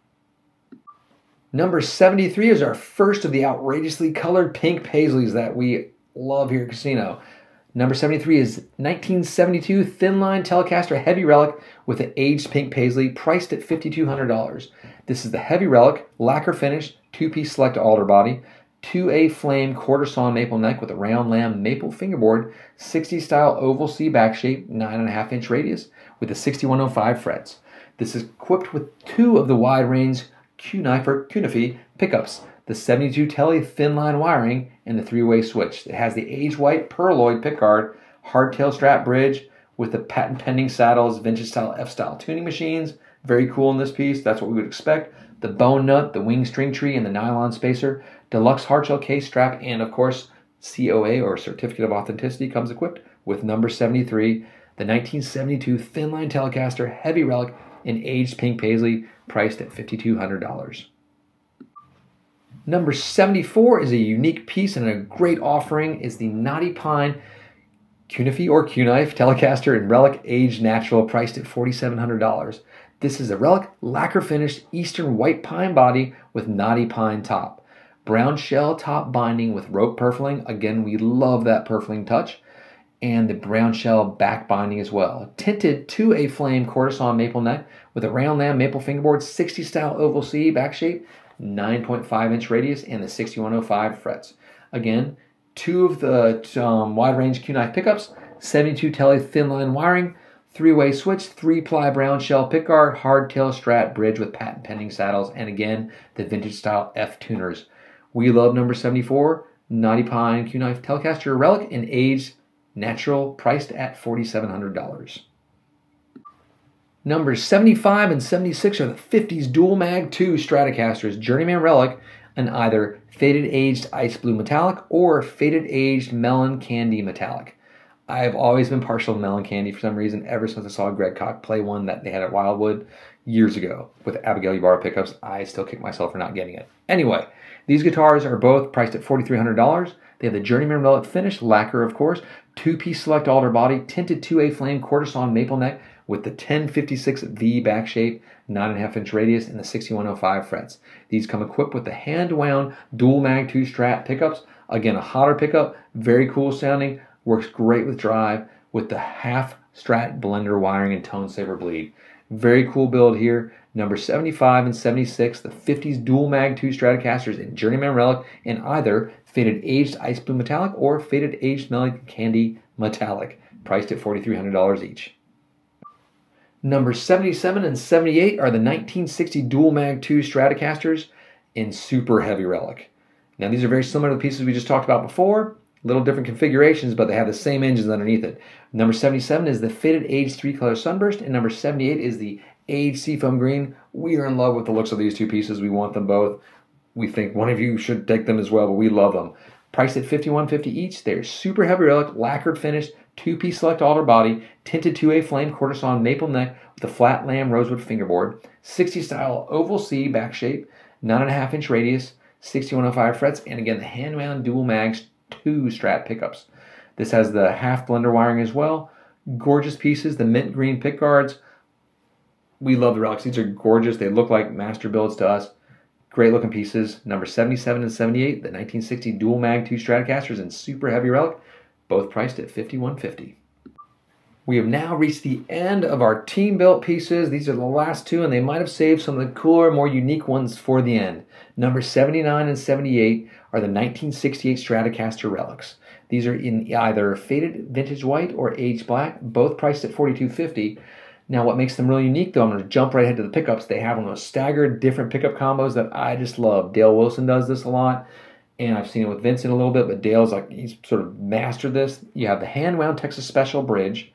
Number 73 is our first of the outrageously colored pink paisleys that we love here at Casino. Number 73 is 1972 Thin Line Telecaster Heavy Relic with an aged pink paisley priced at $5,200. This is the Heavy Relic, lacquer finish, two-piece select alder body, 2A flame quarter sawn maple neck with a round lam maple fingerboard, 60 style oval C back shape, 9.5 inch radius with a 6105 frets. This is equipped with two of the wide range Q-knife or Cunife pickups, the 72 Tele thin line wiring, and the three-way switch. It has the age white Pearloid pickguard, hardtail strat bridge with the patent pending saddles, vintage style F-style tuning machines. Very cool in this piece. That's what we would expect. The bone nut, the wing string tree, and the nylon spacer. Deluxe hardshell case strap, and of course, COA or Certificate of Authenticity comes equipped with number 73, the 1972 Thin Line Telecaster Heavy Relic in aged pink paisley, priced at $5,200. Number 74 is a unique piece and a great offering is the Knotty Pine Cunife or Q-Knife Telecaster in Relic Aged Natural, priced at $4,700. This is a Relic lacquer finished Eastern white pine body with knotty pine top. Brown shell top binding with rope purfling. Again, we love that purfling touch and the brown shell back binding as well. Tinted to a flame quarter maple neck with a round lam maple fingerboard, 60 style oval C back shape, 9.5 inch radius, and the 6105 frets. Again, two of the um, wide range Q knife pickups, 72 tele thin line wiring, three way switch, three ply brown shell pickguard, hardtail strat bridge with patent pending saddles, and again, the vintage style F tuners. We love number 74, Knotty Pine Q knife Telecaster Relic in age natural, priced at $4,700. Numbers 75 and 76 are the 50s Dual Mag 2 Stratocasters Journeyman Relic in either Faded Aged Ice Blue Metallic or Faded Aged Melon Candy Metallic. I've always been partial to Melon Candy for some reason, ever since I saw Greg Koch play one that they had at Wildwood years ago with Abigail Ybarra pickups. I still kick myself for not getting it. Anyway, these guitars are both priced at $4,300. They have the Journeyman Relic finish, lacquer, of course, two-piece select alder body, tinted 2A flame quarter sawn maple neck with the 1056 V back shape, 9.5 inch radius, and the 6105 frets. These come equipped with the hand wound dual mag 2 strat pickups. Again, a hotter pickup, very cool sounding, works great with drive with the half strat blender wiring and tone saver bleed. Very cool build here. Number 75 and 76, the 50s dual mag 2 Stratocasters in Journeyman Relic in either faded aged ice blue metallic or faded aged melon candy metallic, priced at $4,300 each. Number 77 and 78 are the 1960 Dual Mag 2 Stratocasters in Super Heavy Relic. Now, these are very similar to the pieces we just talked about before. Little different configurations, but they have the same engines underneath it. Number 77 is the fitted Age 3 color Sunburst, and number 78 is the Age Seafoam Green. We are in love with the looks of these two pieces. We want them both. We think one of you should take them as well, but we love them. Priced at $51.50 each, they're super heavy relic, lacquered finish, two-piece select alder body, tinted 2A flame quarter-sawn maple neck with a flat lam rosewood fingerboard, 60 style oval C back shape, 9.5 inch radius, 6105 frets, and again the hand-wound dual mags two strat pickups. This has the half blender wiring as well. Gorgeous pieces, the mint green pick guards. We love the relics. These are gorgeous. They look like master builds to us. Great looking pieces. Number 77 and 78, the 1960 dual mag 2 Stratocasters in super heavy relic, both priced at 51.50. We have now reached the end of our team built pieces. These are the last two, and they might have saved some of the cooler, more unique ones for the end. Number 79 and 78 are the 1968 Stratocaster relics. These are in either faded vintage white or aged black, both priced at 42.50. Now, what makes them really unique, though, I'm going to jump right ahead to the pickups. They have one of those staggered different pickup combos that I just love. Dale Wilson does this a lot, and I've seen it with Vincent a little bit, but Dale's like, he's sort of mastered this. You have the hand wound Texas Special bridge,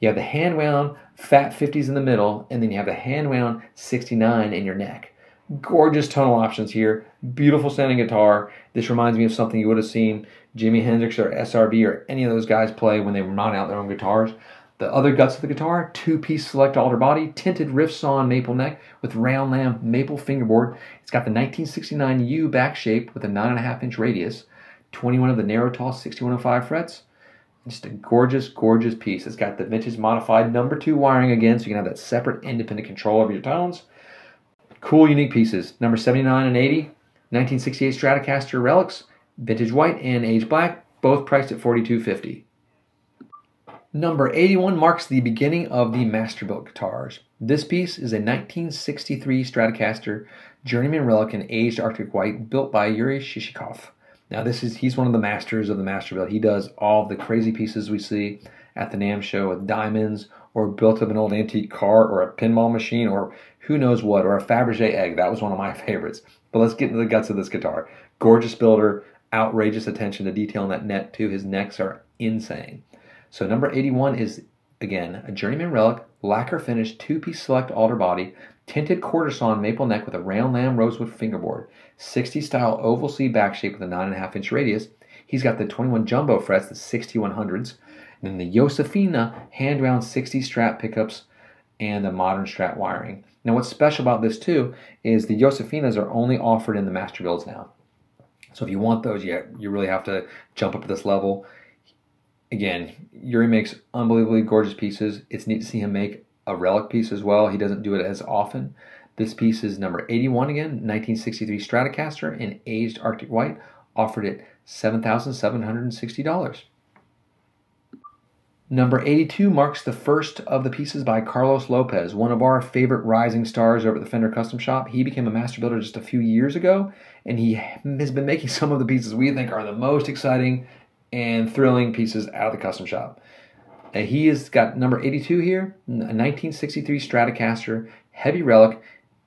you have the hand wound fat 50s in the middle, and then you have the hand wound 69 in your neck. Gorgeous tonal options here. Beautiful sounding guitar. This reminds me of something you would have seen Jimi Hendrix or SRV or any of those guys play when they were mounting out their own guitars. The other guts of the guitar, two-piece select alder body, tinted rift sawn maple neck with round lam maple fingerboard. It's got the 1969 U back shape with a 9.5 inch radius, 21 of the narrow tall 6105 frets. Just a gorgeous, gorgeous piece. It's got the vintage modified number two wiring again, so you can have that separate independent control of your tones. Cool, unique pieces. Number 79 and 80, 1968 Stratocaster relics, vintage white and age black, both priced at 42.50. Number 81 marks the beginning of the Masterbuilt guitars. This piece is a 1963 Stratocaster Journeyman Relic in aged Arctic White built by Yuri Shishkov. Now this is he's one of the masters of the Masterbuilt. He does all the crazy pieces we see at the NAMM show with diamonds or built of an old antique car or a pinball machine or who knows what or a Fabergé egg. That was one of my favorites. But let's get into the guts of this guitar. Gorgeous builder, outrageous attention to detail in that neck too. His necks are insane. So number 81 is, again, a Journeyman Relic, lacquer finish, two-piece select alder body, tinted quarter sawn maple neck with a round lam rosewood fingerboard, 60 style oval C back shape with a 9.5 inch radius. He's got the 21 jumbo frets, the 6100s, and then the Josefina hand wound 60 Strat pickups and the modern Strat wiring. Now, what's special about this too is the Josefinas are only offered in the master builds now. So if you want those, you really have to jump up to this level again, Yuri makes unbelievably gorgeous pieces. It's neat to see him make a relic piece as well. He doesn't do it as often. This piece is number 81 again, 1963 Stratocaster in aged Arctic White, offered at $7,760. Number 82 marks the first of the pieces by Carlos Lopez, one of our favorite rising stars over at the Fender Custom Shop. He became a master builder just a few years ago, and he has been making some of the pieces we think are the most exciting and thrilling pieces out of the custom shop. Uh, he has got number 82 here, a 1963 Stratocaster Heavy Relic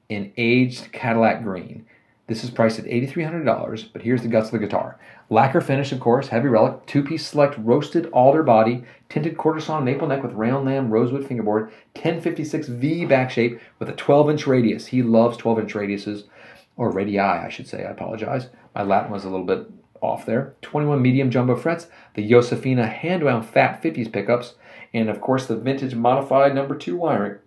in aged Cadillac green. This is priced at $8,300, but here's the guts of the guitar. Lacquer finish, of course, heavy relic, two-piece select roasted alder body, tinted sawn maple neck with round lam rosewood fingerboard, 1056 V back shape with a 12-inch radius. He loves 12-inch radiuses, or radii, I should say. I apologize. My Latin was a little bit off there. 21 medium jumbo frets, the Josefina hand-wound fat 50s pickups, and of course the vintage modified number two wiring.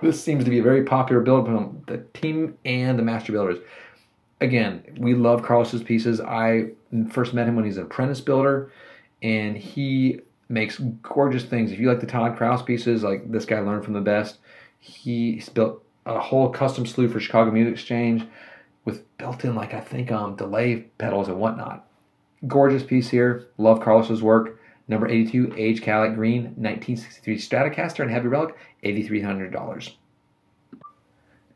This seems to be a very popular build from the team and the master builders. Again, we love Carlos's pieces. I first met him when he's an apprentice builder, and he makes gorgeous things. If you like the Todd Krause pieces, like this guy learned from the best, he's built a whole custom slew for Chicago Music Exchange with built-in like I think um delay pedals and whatnot. Gorgeous piece here. Love Carlos's work. Number 82, Age Cadillac Green, 1963 Stratocaster and Heavy Relic, $8,300.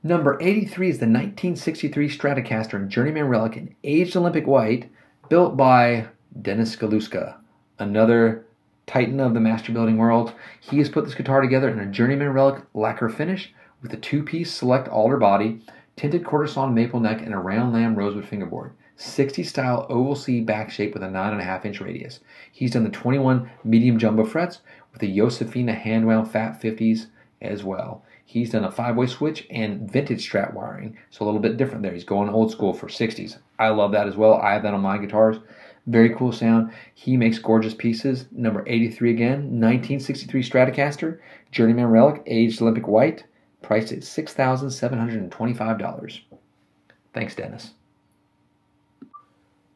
Number 83 is the 1963 Stratocaster and Journeyman Relic in Aged Olympic White, built by Dennis Galuszka, another titan of the master building world. He has put this guitar together in a Journeyman Relic lacquer finish with a two-piece select alder body, tinted sawn maple neck, and a round lam rosewood fingerboard. 60 style oval C back shape with a 9.5 inch radius. He's done the 21 medium jumbo frets with the Josefina handwound fat 50s as well. He's done a five way switch and vintage strat wiring, so a little bit different there. He's going old school for 60s. I love that as well. I have that on my guitars. Very cool sound. He makes gorgeous pieces. Number 83 again, 1963 Stratocaster, Journeyman Relic, aged Olympic White, priced at $6,725. Thanks, Dennis.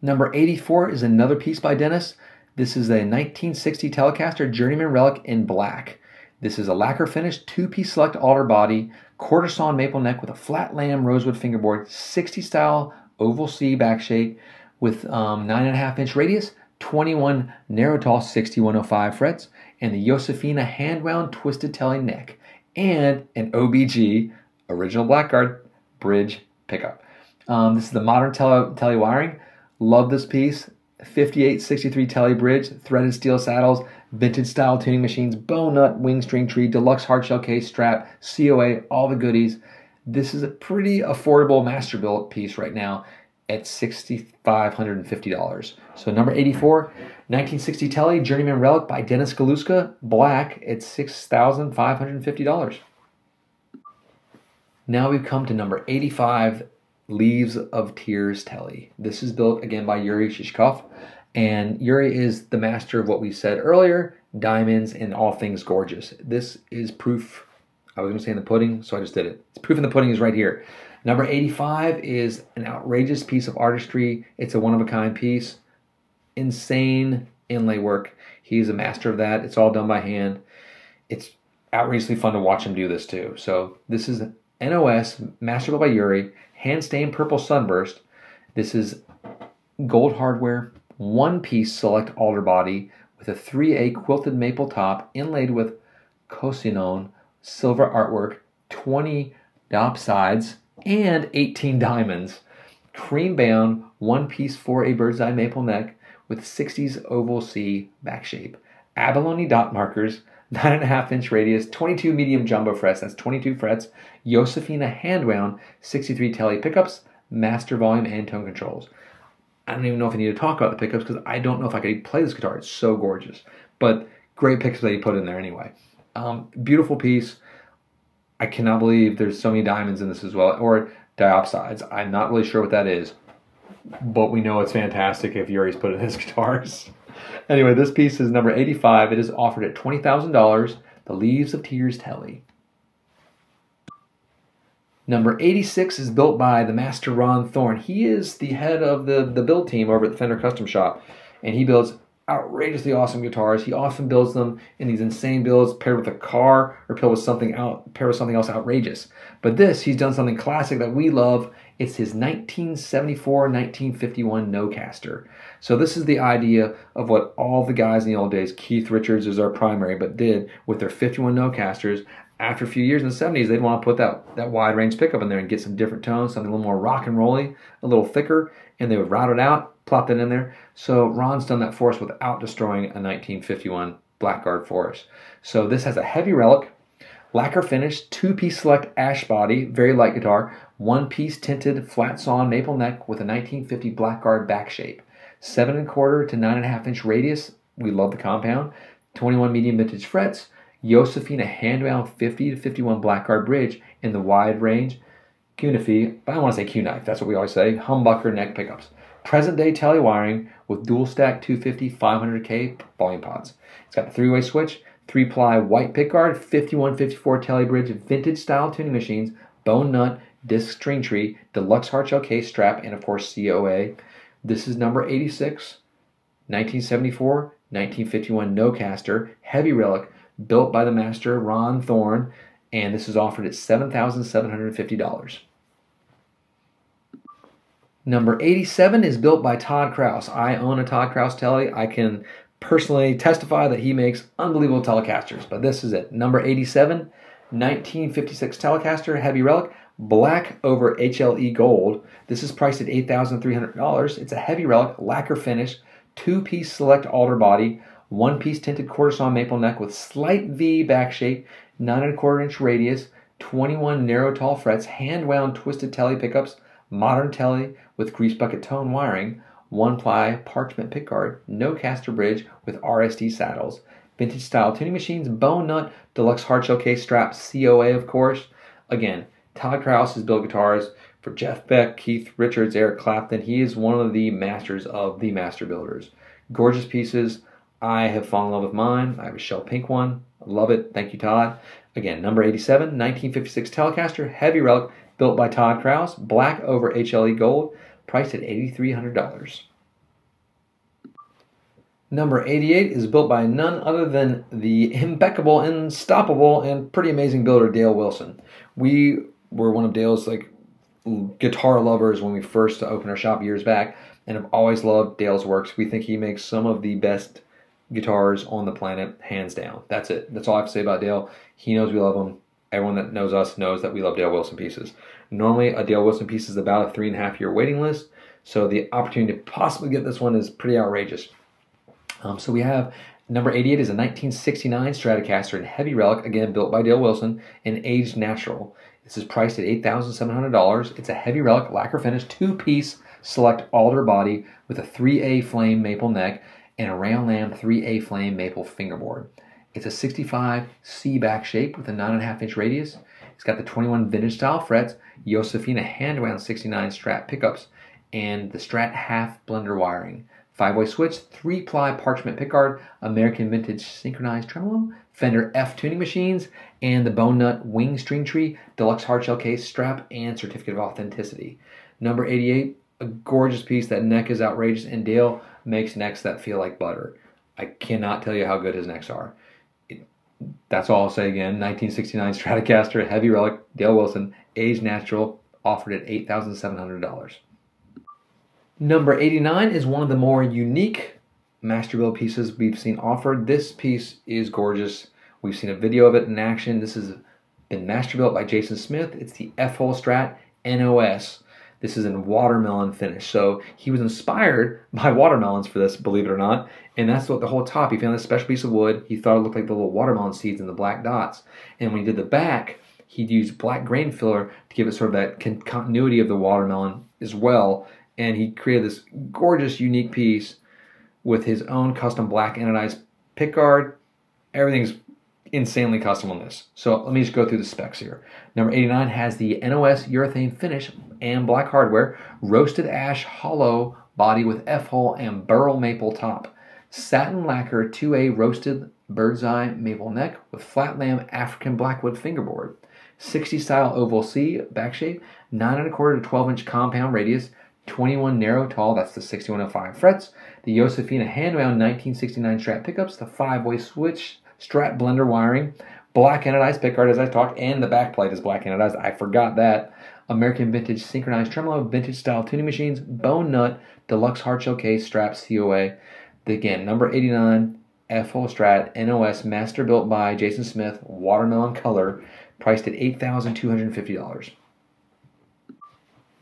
Number 84 is another piece by Dennis. This is a 1960 Telecaster Journeyman Relic in black. This is a lacquer finish, two piece select alder body, quarter sawn maple neck with a flat lam rosewood fingerboard, 60 style oval C back shape with um, 9.5 inch radius, 21 narrow tall 6105 frets, and the Josefina hand wound twisted telly neck, and an OBG original Blackguard bridge pickup. Um, this is the modern tele, telly wiring. Love this piece. 5863 Telly Bridge, threaded steel saddles, vintage style tuning machines, bow nut, wing string tree, deluxe hardshell case, strap, COA, all the goodies. This is a pretty affordable master built piece right now at $6,550. So number 84, 1960 Telly Journeyman Relic by Dennis Galuszka, black at $6,550. Now we've come to number 85, Leaves of Tears Telly. This is built again by Yuri Shishkov, and Yuri is the master of what we said earlier diamonds and all things gorgeous. This is proof. I was going to say in the pudding, so I just did it. It's proof in the pudding is right here. Number 85 is an outrageous piece of artistry. It's a one of a kind piece. Insane inlay work. He's a master of that. It's all done by hand. It's outrageously fun to watch him do this too. So this is NOS, mastered by Yuri hand stained purple sunburst. This is gold hardware, one piece select alder body with a 3A quilted maple top inlaid with Cosinon silver artwork, 20 diopsides, and 18 diamonds. Cream bound, one piece 4A bird's eye maple neck with 60s oval C back shape. Abalone dot markers, 9.5 inch radius, 22 medium jumbo frets, that's 22 frets, Josefina hand wound, 63 telly pickups, master volume and tone controls. I don't even know if I need to talk about the pickups because I don't know if I could play this guitar. It's so gorgeous. But great pickups that he put in there anyway. Um, beautiful piece. I cannot believe there's so many diamonds in this as well, or diopsides. I'm not really sure what that is, but we know it's fantastic if Yuri's put in his guitars. Anyway, this piece is number 85. It is offered at $20,000. The Leaves of Tears Telly. Number 86 is built by the master Ron Thorn. He is the head of the, the build team over at the Fender Custom Shop, and he builds outrageously awesome guitars. He often builds them in these insane builds paired with a car or paired with something out paired with something else outrageous. But this, he's done something classic that we love. It's his 1974-1951 Nocaster. So this is the idea of what all the guys in the old days, Keith Richards is our primary, but did with their 51 Nocasters. After a few years in the 70s, they'd want to put that, that wide range pickup in there and get some different tones, something a little more rock and rolly, a little thicker, and they would route it out, plop that in there. So Ron's done that for us without destroying a 1951 Blackguard for us. So this has a heavy relic, lacquer finish, two-piece select ash body, very light guitar, one-piece tinted flat sawn maple neck with a 1950 Blackguard back shape seven and a quarter to nine and a half inch radius. We love the compound. 21 medium vintage frets. Josefina hand-wound 50 to 51 Blackguard bridge in the wide range. Cunife, but I want to say Q-knife. That's what we always say. Humbucker neck pickups. Present day telly wiring with dual stack 250 500K volume pods. It's got the three way switch, three ply white pickguard, 5154 telly bridge, vintage style tuning machines, bone nut, disc string tree, deluxe hardshell case strap, and of course COA. This is number 86, 1974, 1951 Nocaster, heavy relic, built by the master Ron Thorn, and this is offered at $7,750. Number 87 is built by Todd Krause. I own a Todd Krause Telly. I can personally testify that he makes unbelievable Telecasters, but this is it. Number 87, 1956 Telecaster, heavy relic, black over HLE gold. This is priced at $8,300. It's a heavy relic, lacquer finish, two piece select alder body, one piece tinted quarter maple neck with slight V back shape, nine and a quarter inch radius, 21 narrow tall frets, hand wound twisted telly pickups, modern telly with grease bucket tone wiring, one ply parchment pickguard, Nocaster bridge with RST saddles, vintage style tuning machines, bone nut, deluxe hardshell case strap, COA of course. Again, Todd Krause has built guitars for Jeff Beck, Keith Richards, Eric Clapton. He is one of the masters of the master builders. Gorgeous pieces. I have fallen in love with mine. I have a shell pink one. I love it. Thank you, Todd. Again, number 87, 1956 Telecaster, heavy relic, built by Todd Krause, black over HLE gold, priced at $8,300. Number 88 is built by none other than the impeccable, unstoppable, and pretty amazing builder Dale Wilson. We were one of Dale's like guitar lovers when we first opened our shop years back, and have always loved Dale's works. We think he makes some of the best guitars on the planet, hands down. That's it. That's all I have to say about Dale. He knows we love him. Everyone that knows us knows that we love Dale Wilson pieces. Normally, a Dale Wilson piece is about a three and a half year waiting list, so the opportunity to possibly get this one is pretty outrageous. Um, so we have number 88 is a 1969 Stratocaster in heavy relic, again built by Dale Wilson and aged natural. This is priced at $8,700. It's a heavy relic, lacquer finish, two piece select alder body with a 3A flame maple neck and a round Lam 3A flame maple fingerboard. It's a 65 C back shape with a 9.5 inch radius. It's got the 21 vintage style frets, Josefina hand wound 69 Strat pickups, and the Strat half blender wiring. Five-way switch, three-ply parchment pickguard, American vintage synchronized tremolo, Fender F tuning machines, and the Bone Nut Wing String Tree Deluxe Hardshell case strap and certificate of authenticity. Number 88, a gorgeous piece. That neck is outrageous, and Dale makes necks that feel like butter. I cannot tell you how good his necks are. That's all I'll say again. 1969 Stratocaster, heavy relic, Dale Wilson, aged natural, offered at $8,700. Number 89 is one of the more unique master build pieces we've seen offered. This piece is gorgeous. We've seen a video of it in action. This has been Masterbuilt by Jason Smith. It's the F-Hole Strat NOS. This is in watermelon finish. So he was inspired by watermelons for this, believe it or not. And that's what the whole top, he found this special piece of wood. He thought it looked like the little watermelon seeds and the black dots. And when he did the back, he'd use black grain filler to give it sort of that continuity of the watermelon as well and he created this gorgeous, unique piece with his own custom black anodized pickguard. Everything's insanely custom on this. So let me just go through the specs here. Number 89 has the NOS urethane finish and black hardware, roasted ash hollow body with F-hole and burl maple top, satin lacquer 2A roasted bird's eye maple neck with flat lam African blackwood fingerboard, 60 style oval C back shape, 9 and a quarter to 12 inch compound radius, 21 narrow tall, that's the 6105 frets, the Josefina hand-wound 1969 Strat pickups, the five-way switch Strat blender wiring, black anodized pickguard as I talked, and the backplate is black anodized. I forgot that. American vintage synchronized tremolo, vintage style tuning machines, bone nut, deluxe hardshell case, strap COA. Again, number 89, F-hole Strat, NOS, master built by Jason Smith, watermelon color, priced at $8,250.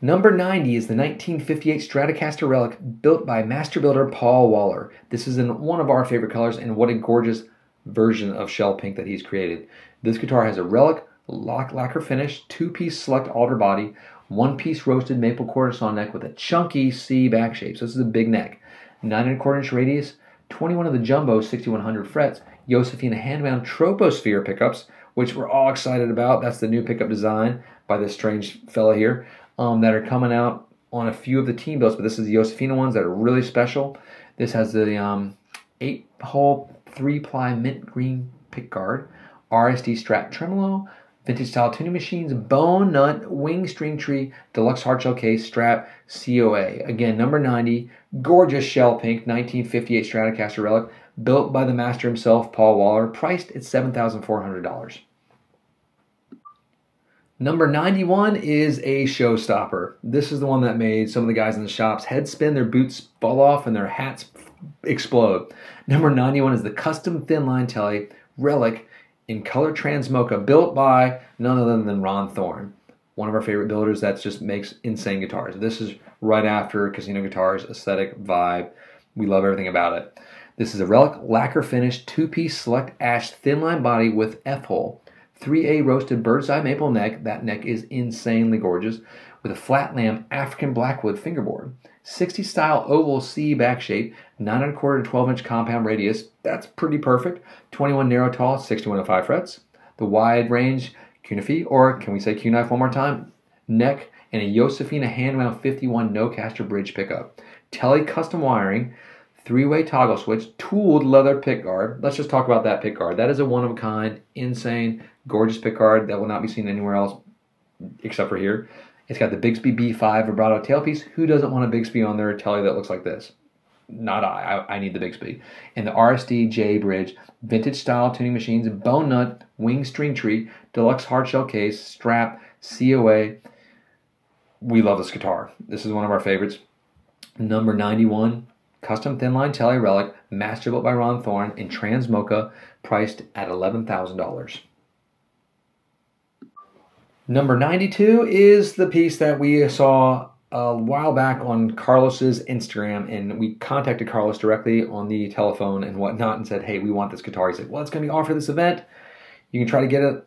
Number 90 is the 1958 Stratocaster Relic built by master builder Paul Waller. This is in one of our favorite colors, and what a gorgeous version of shell pink that he's created. This guitar has a relic lock lacquer finish, two piece select alder body, one piece roasted maple saw neck with a chunky C back shape. So this is a big neck. Nine and a quarter inch radius, 21 of the jumbo 6100 frets, Josefina hand-wound troposphere pickups, which we're all excited about. That's the new pickup design by this strange fella here um, that are coming out on a few of the team builds, but this is the Josefina ones that are really special. This has the um, eight hole three ply mint green pick guard, RST Strat tremolo, vintage style tuning machines, bone nut, wing string tree, deluxe hardshell case, strap, COA. Again, number 90, gorgeous shell pink, 1958 Stratocaster relic, built by the master himself, Paul Waller, priced at $7,400. Number 91 is a showstopper. This is the one that made some of the guys in the shops head spin, their boots fall off, and their hats explode. Number 91 is the custom thin line telly relic in color trans mocha built by none other than Ron Thorn, one of our favorite builders that just makes insane guitars. This is right after Casino Guitars aesthetic vibe. We love everything about it. This is a relic lacquer finish two piece select ash thin line body with F hole. 3A roasted bird's eye maple neck. That neck is insanely gorgeous. With a flat lam African blackwood fingerboard. 60 style oval C back shape, 9 and a quarter to 12 inch compound radius. That's pretty perfect. 21 narrow tall, 6105 frets. The wide range Cunife, or can we say knife one more time? Neck and a Josefina hand mount 51 Nocaster bridge pickup. Tele custom wiring, three way toggle switch, tooled leather pick guard. Let's just talk about that pick guard. That is a one of a kind, insane, gorgeous pick guard that will not be seen anywhere else except for here. It's got the Bigsby B5 vibrato tailpiece. Who doesn't want a Bigsby on their telly that looks like this? Not I. I, I need the Bigsby. And the RSD J Bridge, vintage style tuning machines, bone nut, wing string tree, deluxe hardshell case, strap, COA. We love this guitar. This is one of our favorites. Number 91, custom thin line telly relic, master built by Ron Thorn in trans mocha, priced at $11,000. Number 92 is the piece that we saw a while back on Carlos's Instagram, and we contacted Carlos directly on the telephone and whatnot and said, Hey, we want this guitar. He said, Well, it's going to be offered this event. You can try to get it.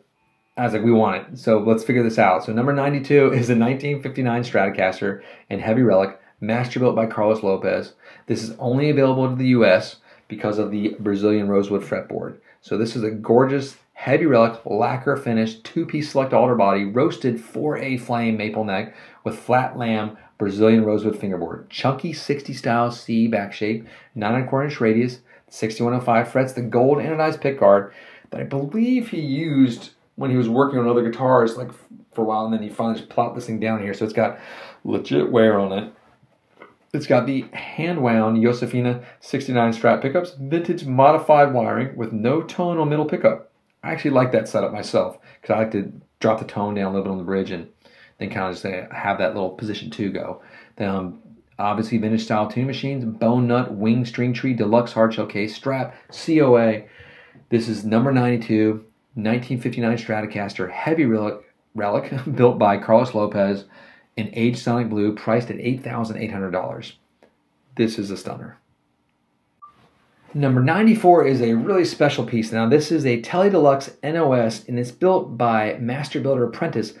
I was like, We want it. So let's figure this out. So, number 92 is a 1959 Stratocaster and Heavy Relic, master built by Carlos Lopez. This is only available to the US because of the Brazilian rosewood fretboard. So, this is a gorgeous heavy relic lacquer finish two piece select alder body roasted 4A flame maple neck with flat lam Brazilian rosewood fingerboard. Chunky 60 style C back shape, 9 and a quarter inch radius, 6105 frets, the gold anodized pickguard that I believe he used when he was working on other guitars like for a while and then he finally just plopped this thing down here. So it's got legit wear on it. It's got the hand wound Josefina 69 Strat pickups, vintage modified wiring with no tone on middle pickup. I actually like that setup myself because I like to drop the tone down a little bit on the bridge and then kind of just have that little position two go. Then um, obviously vintage style tuning machines, bone nut, wing string tree, deluxe hardshell case, strap, COA. This is number 92, 1959 Stratocaster, heavy relic, relic built by Carlos Lopez in aged Sonic Blue, priced at $8,800. This is a stunner. Number 94 is a really special piece. Now, this is a Tele Deluxe NOS, and it's built by Master Builder Apprentice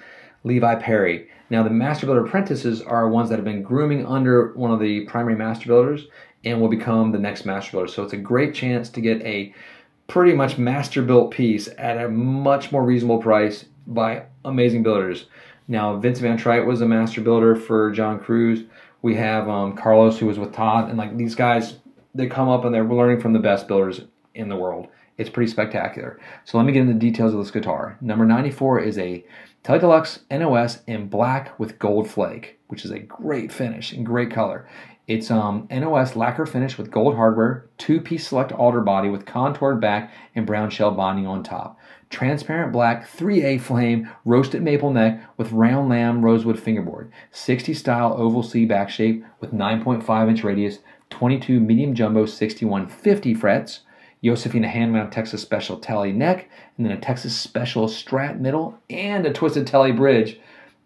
Levi Perry. Now, the Master Builder Apprentices are ones that have been grooming under one of the primary Master Builders and will become the next Master Builder. So it's a great chance to get a pretty much master built piece at a much more reasonable price by amazing builders. Now, Vince Van Trigt was a master builder for John Cruz. We have um, Carlos, who was with Todd, and like these guys they come up and they're learning from the best builders in the world. It's pretty spectacular. So let me get into the details of this guitar. Number 94 is a Tele Deluxe NOS in black with gold flake, which is a great finish and great color. It's um, NOS lacquer finish with gold hardware, two-piece select alder body with contoured back and brown shell bonding on top. Transparent black 3A flame roasted maple neck with round lam rosewood fingerboard. 60 style oval C back shape with 9.5 inch radius, 22 medium jumbo 6150 frets, Josefina hand mount Texas Special Telly neck, and then a Texas Special Strat middle, and a Twisted Telly bridge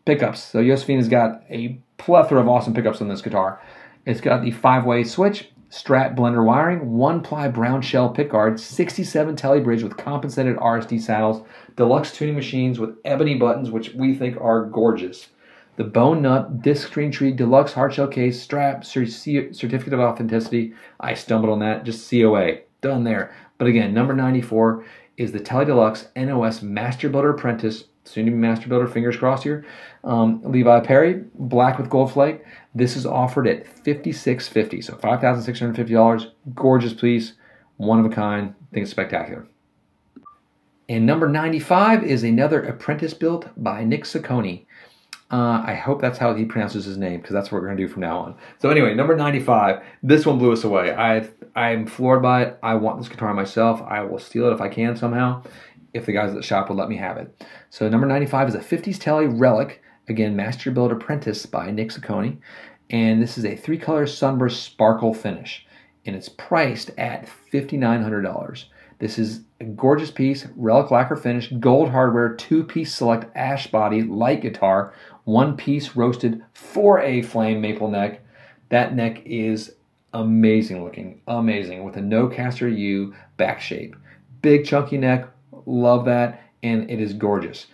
pickups. So Josefina's got a plethora of awesome pickups on this guitar. It's got the five-way switch, Strat blender wiring, one ply brown shell pickguard, 67 telly bridge with compensated RSD saddles, deluxe tuning machines with ebony buttons, which we think are gorgeous the Bone Nut Disc String Tree Deluxe Hardshell Case Strap Certificate of Authenticity. I stumbled on that, just COA. Done there. But again, number 94 is the Tele Deluxe NOS Master Builder Apprentice, soon to be Master Builder, fingers crossed here. Um, Levi Perry, black with gold flake. This is offered at $56.50, so $5,650. Gorgeous piece, one of a kind. I think it's spectacular. And number 95 is another apprentice built by Nick Saccone. Uh, I hope that's how he pronounces his name because that's what we're going to do from now on. So anyway, number 95. This one blew us away. I I'm floored by it. I want this guitar myself. I will steal it if I can somehow, if the guys at the shop would let me have it. So number 95 is a 50s Tele Relic. Again, Master Build Apprentice by Nick Saccone. And this is a three-color sunburst sparkle finish. And it's priced at $5,900. This is a gorgeous piece, relic lacquer finish, gold hardware, two-piece select ash body, light guitar one piece roasted 4A flame maple neck. That neck is amazing looking, amazing with a Nocaster U back shape. Big chunky neck, love that, and it is gorgeous.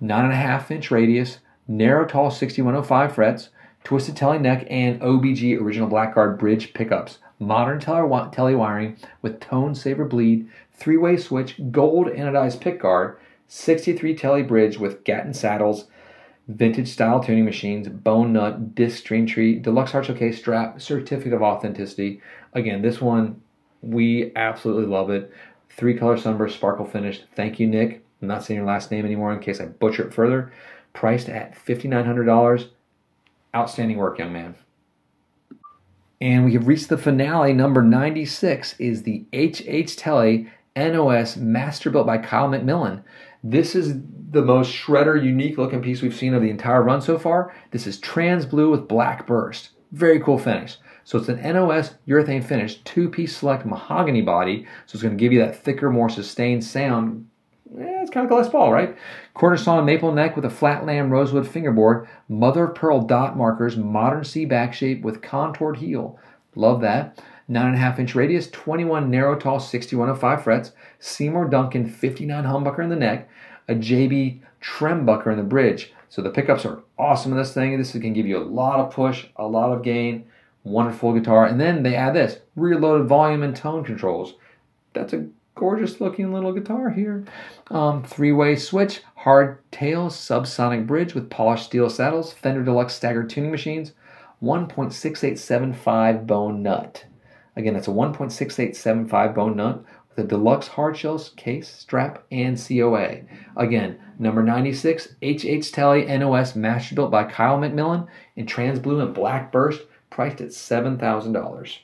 Nine and a half inch radius, narrow tall 6105 frets, twisted telly neck, and OBG original Blackguard bridge pickups. Modern telly wiring with tone saver bleed, three way switch, gold anodized pick guard, 63 telly bridge with Gatton saddles, vintage style tuning machines, bone nut, disc string tree, deluxe hard case strap, certificate of authenticity. Again, this one, we absolutely love it. Three color sunburst sparkle finish. Thank you, Nick. I'm not saying your last name anymore in case I butcher it further. Priced at $5,900. Outstanding work, young man. And we have reached the finale. Number 96 is the HH Telly NOS Master Built by Kyle McMillan. This is the most shredder, unique looking piece we've seen of the entire run so far. This is trans blue with black burst. Very cool finish. So it's an NOS urethane finish, two piece select mahogany body. So it's going to give you that thicker, more sustained sound. Eh, it's kind of glass ball, right? Quarter saw maple neck with a flat lam rosewood fingerboard, mother of pearl dot markers, modern C back shape with contoured heel. Love that. 9.5 inch radius, 21 narrow tall 6105 frets, Seymour Duncan 59 humbucker in the neck, a JB Trembucker in the bridge. So the pickups are awesome in this thing. This can give you a lot of push, a lot of gain, wonderful guitar. And then they add this reloaded volume and tone controls. That's a gorgeous looking little guitar here. Um, three way switch, hard tail, subsonic bridge with polished steel saddles, Fender Deluxe staggered tuning machines, 1.6875 bone nut. Again, that's a 1.6875 bone nut with a deluxe hard shells case, strap, and COA. Again, number 96, HH Telly NOS Master Built by Kyle McMillan in trans blue and black burst, priced at $7,000.